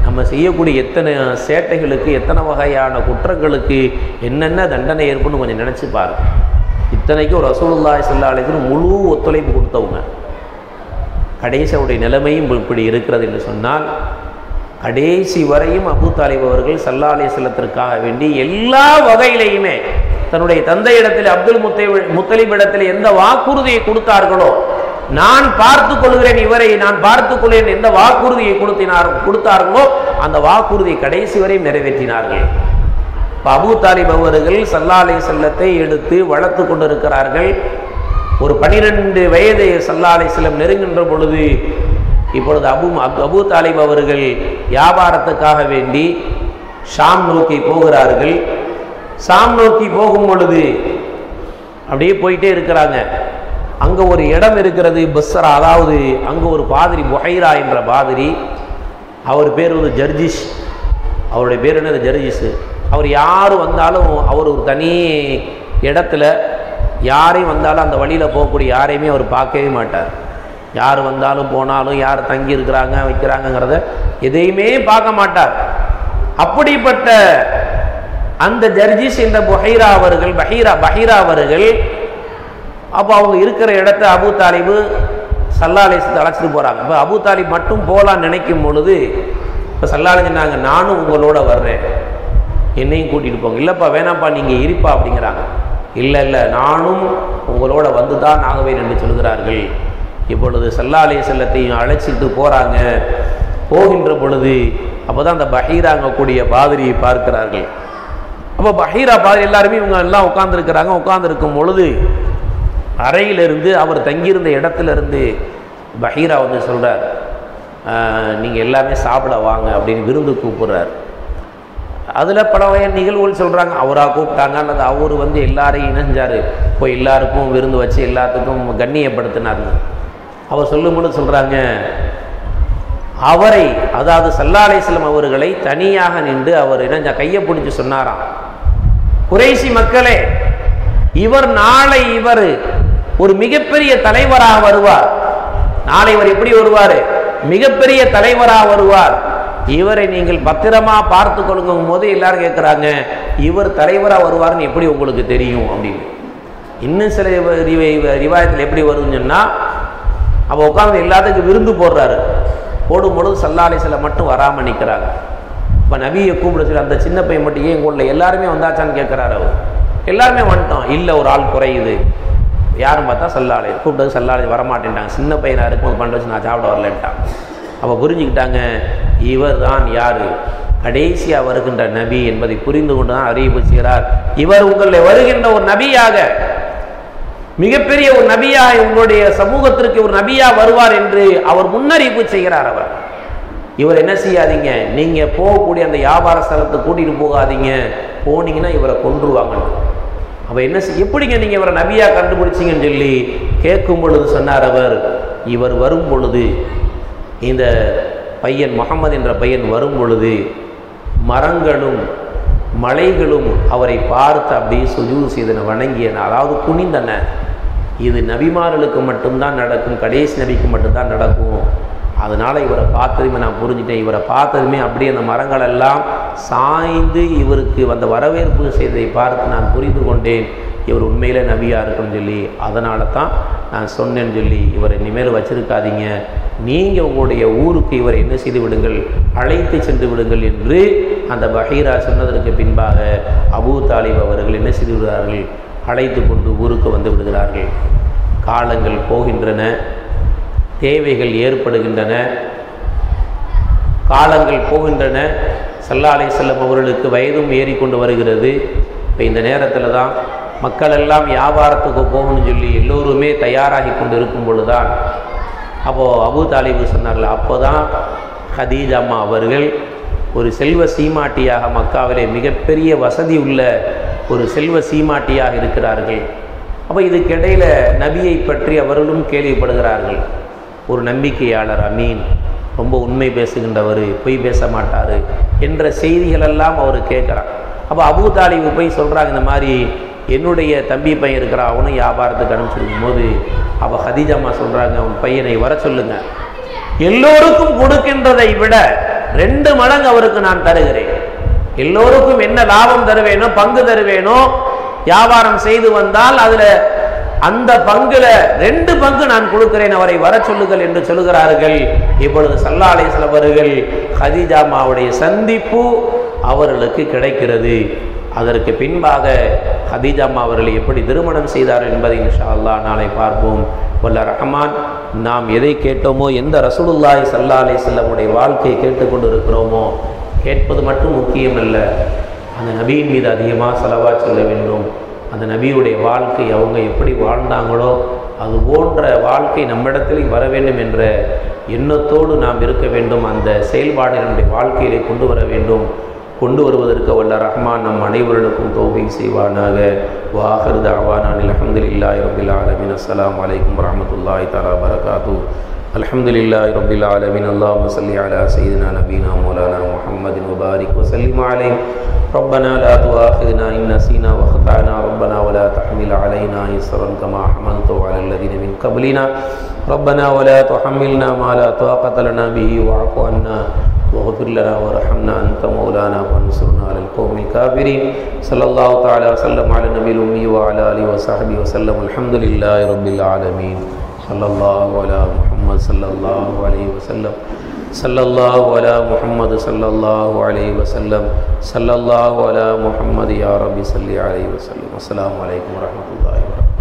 நம்ம செய்யக்கூடிய எத்தனை சேட்டைகளுக்கு எத்தனை வகையான குற்றங்களுக்கு என்னென்ன தண்டனை ஏற்படும் கொஞ்சம் நினச்சி பாரு இத்தனைக்கும் ரசூலுல்லாஹி ஸல்லல்லாஹு முழு ஒத்துழைப்பு கொடுத்தவங்க. கடைசியுடைய நிலைமையும் இப்படி இருக்கிறது என்று சொன்னால் கடைசி வரையும் அபு தாலிப் அவர்கள் சல்லா செல்லத்திற்காக வேண்டி எல்லா வகையிலையுமே தன்னுடைய தந்தையிடத்தில் அப்துல் முத்தை முத்தலிப் இடத்தில் எந்த வாக்குறுதியை கொடுத்தார்களோ நான் பார்த்து கொள்கிறேன் இவரை நான் பார்த்து கொள்கிறேன் எந்த வாக்குறுதியை கொடுத்தினார் கொடுத்தார்களோ அந்த வாக்குறுதியை கடைசி வரை நிறைவேற்றினார்கள். இப்போ அபு தாலிப் அவர்கள் சல்லாலை செல்லத்தை எடுத்து வளர்த்து கொண்டிருக்கிறார்கள். ஒரு பனிரெண்டு வயது சல்லாலை செல்லம் நெருங்கின்ற பொழுது இப்பொழுது அபு அப்- அபு தாலிப் அவர்கள் வியாபாரத்துக்காக வேண்டி ஷாம் நோக்கி போகிறார்கள். ஷாம் நோக்கி போகும் பொழுது அப்படியே போயிட்டே இருக்கிறாங்க. அங்கே ஒரு இடம் இருக்கிறது பஸ்ஸரா அதாவது அங்கே ஒரு பாதிரி புஹைரா என்ற பாதிரி அவர் பேர் வந்து ஜர்ஜிஷ். அவருடைய பேர் என்ன ஜர்ஜிஷு. அவர் யார் வந்தாலும் அவர் ஒரு தனி இடத்துல யாரையும் வந்தாலும் அந்த வழியில் போகக்கூடிய யாரையுமே அவர் பார்க்கவே மாட்டார். யார் வந்தாலும் போனாலும் யார் தங்கி இருக்கிறாங்க வைக்கிறாங்கங்கிறத எதையுமே பார்க்க மாட்டார். அப்படிப்பட்ட அந்த ஜர்ஜிஸ் என்ற புஹைரா அவர்கள் பஹீரா பஹீரா அவர்கள் அப்போ அவங்க இருக்கிற இடத்த அபு தாலிபு சல்லாலேசத்தை அழைச்சிட்டு போகிறாங்க இப்போ அபு தாலிப் மட்டும் போகலான்னு நினைக்கும் பொழுது இப்போ சல்லாலே சொன்னாங்க நானும் உங்களோட வர்றேன். என்னையும் கூட்டிகிட்டு போங்க. இல்லைப்பா வேணாம்ப்பா நீங்கள் இருப்பா அப்படிங்கிறாங்க. இல்லை இல்லை நானும் உங்களோட வந்து தான் ஆகவேன் என்று சொல்கிறார்கள் இப்பொழுது சல்லாலே செல்லத்தையும் அழைச்சிட்டு போகிறாங்க போகின்ற பொழுது அப்போ தான் அந்த பஹீராங்க கூடிய பாதிரியை பார்க்கிறார்கள். அப்போ பஹீரா பாதிரி எல்லாருமே இவங்க எல்லாம் உட்காந்துருக்கிறாங்க உட்காந்துருக்கும் பொழுது அறையிலிருந்து அவர் தங்கியிருந்த இடத்துல இருந்து பஹீரா வந்து சொல்கிறார் நீங்கள் எல்லாமே சாப்பிட வாங்க அப்படின்னு விருந்து கூப்பிட்றார். அதில் பல வகையான நிகழ்வுகள் சொல்கிறாங்க அவராக கூப்பிட்டாங்க அல்லது அவர் வந்து எல்லாரையும் இணைஞ்சார். போய் எல்லாருக்கும் விருந்து வச்சு எல்லாத்துக்கும் கண்ணியப்படுத்தினாருங்க அவர் சொல்லும்போது சொல்கிறாங்க அவரை அதாவது சல்லாலேஸ்லம் அவர்களை தனியாக நின்று அவர் இணைஞ்ச கையை பிடிச்சி சொன்னாராம். குறைசி மக்களே இவர் நாளை இவர் ஒரு மிகப்பெரிய தலைவராக வருவார். நாளை இவர் எப்படி வருவார்? மிகப்பெரிய தலைவராக வருவார். இவரை நீங்கள் பத்திரமா பார்த்து கொள்ளுங்கும் போது எல்லாரும் கேட்குறாங்க இவர் தலைவராக வருவார்னு எப்படி உங்களுக்கு தெரியும்? அப்படின்னு. இன்னும் சில ரிவாயத்தில் எப்படி வருதுன்னு சொன்னால் அப்போ உட்காந்து எல்லாத்துக்கும் விருந்து போடுறாரு. போடும் பொழுது சல்லாலை சில மட்டும் வராமல் நிற்கிறாங்க இப்போ நபியை கூப்பிட சொல்லி அந்த சின்ன பையன் மட்டும் ஏன் கூட எல்லாருமே வந்தாச்சான்னு கேட்குறாரு அவர். எல்லாருமே வந்துட்டோம். இல்லை ஒரு ஆள் குறையுது. யாரும் பார்த்தா சல்லாலை கூப்பிட்டது சல்லாலை வரமாட்டேன்ட்டாங்க. சின்ன பையனாக இருக்கும்போது பண்ணுறது நான் சாப்பிட வரலன்ட்டான். அப்போ புரிஞ்சுக்கிட்டாங்க இவர் தான் யார் கடைசியாக வருகின்ற நபி என்பதை புரிந்து கொண்டு தான் அறிவிப்பு செய்கிறார். இவர் உங்களை வருகின்ற ஒரு நபியாக மிகப்பெரிய ஒரு நபியா உங்களுடைய சமூகத்திற்கு ஒரு நபியா வருவார் என்று அவர் முன்னறிவிப்பு செய்கிறார் அவர். இவர் என்ன செய்யாதீங்க நீங்கள் போகக்கூடிய அந்த வியாபார ஸ்தலத்தை கூட்டிகிட்டு போகாதீங்க. போனீங்கன்னா இவரை கொன்றுவாங்கன்னு. அப்ப என்ன எப்படிங்க நீங்கள் இவரை நபியாக கண்டுபிடிச்சீங்கன்னு சொல்லி கேட்கும் பொழுது சொன்னார் அவர். இவர் வரும் பொழுது இந்த பையன் முகமது என்ற பையன் வரும் பொழுது மரங்களும் மலைகளும் அவரை பார்த்து அப்படியே சுஜூது செய்தன வணங்கியன. அதாவது குனிந்தன. இது நபிமார்களுக்கு மட்டும்தான் நடக்கும் கடைசி நபிக்கு மட்டும்தான் நடக்கும். அதனால் இவரை பார்த்ததுமே நான் புரிஞ்சுட்டேன் இவரை பார்த்ததுமே அப்படியே அந்த மரங்கள் எல்லாம் சாய்ந்து இவருக்கு வந்த வரவேற்பு செய்ததை பார்த்து நான் புரிந்து கொண்டேன். இவர் உண்மையில் நபியாக இருக்குன்னு சொல்லி. அதனால தான் நான் சொன்னேன்னு சொல்லி இவரை இனிமேல் வச்சிருக்காதீங்க. நீங்கள் உங்களுடைய ஊருக்கு இவரை என்ன செய்து விடுங்கள்? அழைத்து சென்று விடுங்கள் என்று அந்த பஹீரா சொன்னதற்கு பின்பாக அபூ தாலிப் அவர்கள் என்ன செய்து விடுகிறார்கள்? அழைத்து கொண்டு ஊருக்கு வந்து விடுகிறார்கள். காலங்கள் போகின்றன. தேவைகள் ஏற்படுகின்றன. காலங்கள் போகின்றன. சல்லாலை செல்லும் அவர்களுக்கு வயதும் ஏறிக்கொண்டு வருகிறது. இப்போ இந்த நேரத்தில் தான் மக்கள் எல்லாம் வியாபாரத்துக்கு போகணும்னு சொல்லி எல்லோருமே தயாராகி கொண்டு இருக்கும் பொழுதுதான். அப்போது அபு தாலிபு சொன்னார்கள் அப்போ தான் ஹதீஜாமா அவர்கள் ஒரு செல்வ சீமாட்டியாக மக்காவிலே மிகப்பெரிய வசதி உள்ள ஒரு செல்வ சீமாட்டியாக இருக்கிறார்கள். அப்போ இதுக்கிடையில் நபியை பற்றி அவர்களும் கேள்விப்படுகிறார்கள். ஒரு நம்பிக்கையாளர் அமீன். ரொம்ப உண்மை பேசுகின்றவர் பொய் பேச மாட்டார் என்ற செய்திகளெல்லாம் அவர் கேட்குறார். அப்போ அபு தாலிபு போய் சொல்கிறாங்க இந்த மாதிரி என்னுடைய தம்பி பையன் இருக்கிறா அவனும் வியாபாரத்துக்கு அனுப்பிச்சிருக்கும் போது அவள் ஹதிஜாமா சொல்கிறாங்க உன் பையனை வர சொல்லுங்க. எல்லோருக்கும் கொடுக்கின்றதை விட ரெண்டு மடங்கு அவருக்கு நான் தருகிறேன். எல்லோருக்கும் என்ன லாபம் தருவேனோ பங்கு தருவேனோ வியாபாரம் செய்து வந்தால் அதில் அந்த பங்குல ரெண்டு பங்கு நான் கொடுக்கிறேன் அவரை வர சொல்லுங்கள் என்று சொல்லுகிறார்கள். இப்பொழுது சல்லா அலிஸ்லாம் அவர்கள் சந்திப்பு அவர்களுக்கு கிடைக்கிறது. அதற்கு பின்பாக ஹதீஜாமா அவர்களை எப்படி திருமணம் செய்தார் என்பதை இன்ஷா அல்லாஹ் நாளை பார்ப்போம். வல்ல ரஹமான் நாம் எதை கேட்டோமோ எந்த ரசூலுல்லாய் சல்லா செல்லமுடைய வாழ்க்கையை கேட்டுக்கொண்டு இருக்கிறோமோ கேட்பது மட்டும் முக்கியம் அல்ல அந்த நபியின் மீது அதிகமாக செலவாக சொல்ல வேண்டும். அந்த நபியுடைய வாழ்க்கை அவங்க எப்படி வாழ்ந்தாங்களோ அது போன்ற வாழ்க்கை நம்மிடத்தில் வர வேண்டும் என்ற எண்ணத்தோடு நாம் இருக்க வேண்டும். அந்த செயல்பாடு நம்முடைய வாழ்க்கையிலே கொண்டு வர வேண்டும். கொண்டு வருவதற்கு வல்ல ரஹ்மான் நம் அனைவர்களுக்கும் தோகை செய்வானாக. வாஹர் தாவான் அலமதுல்லாஹி ரபில் ஆலமின். அஸ்லாம் வலைக்கம் வரமத்துல்லாய் தாரா பரகாத்து الحمد لله رب العالمين اللهم صل على سيدنا نبينا مولانا محمد وبارك وسلم عليه ربنا لا تؤاخذنا إن نسينا وخطأنا ربنا ولا تحمل علينا إصرا كما حملته على الذين من قبلنا ربنا ولا تحملنا ما لا طاقة لنا به واعف عنا واغفر لنا وارحمنا أنت مولانا وانصرنا على القوم الكافرين صلى الله تعالى وسلم على النبي الأمي وعلى آله وصحبه وسلم الحمد لله رب العالمين صلی اللہ علیہ محمد صلی اللہ علیہ وسلم. صلی اللہ علیہ محمد صلی اللہ علیہ وسلم. صلی اللہ علیہ محمد یا ربی صلی علیہ وسلم. السلام علیکم ورحمۃ اللہ وبرکاتہ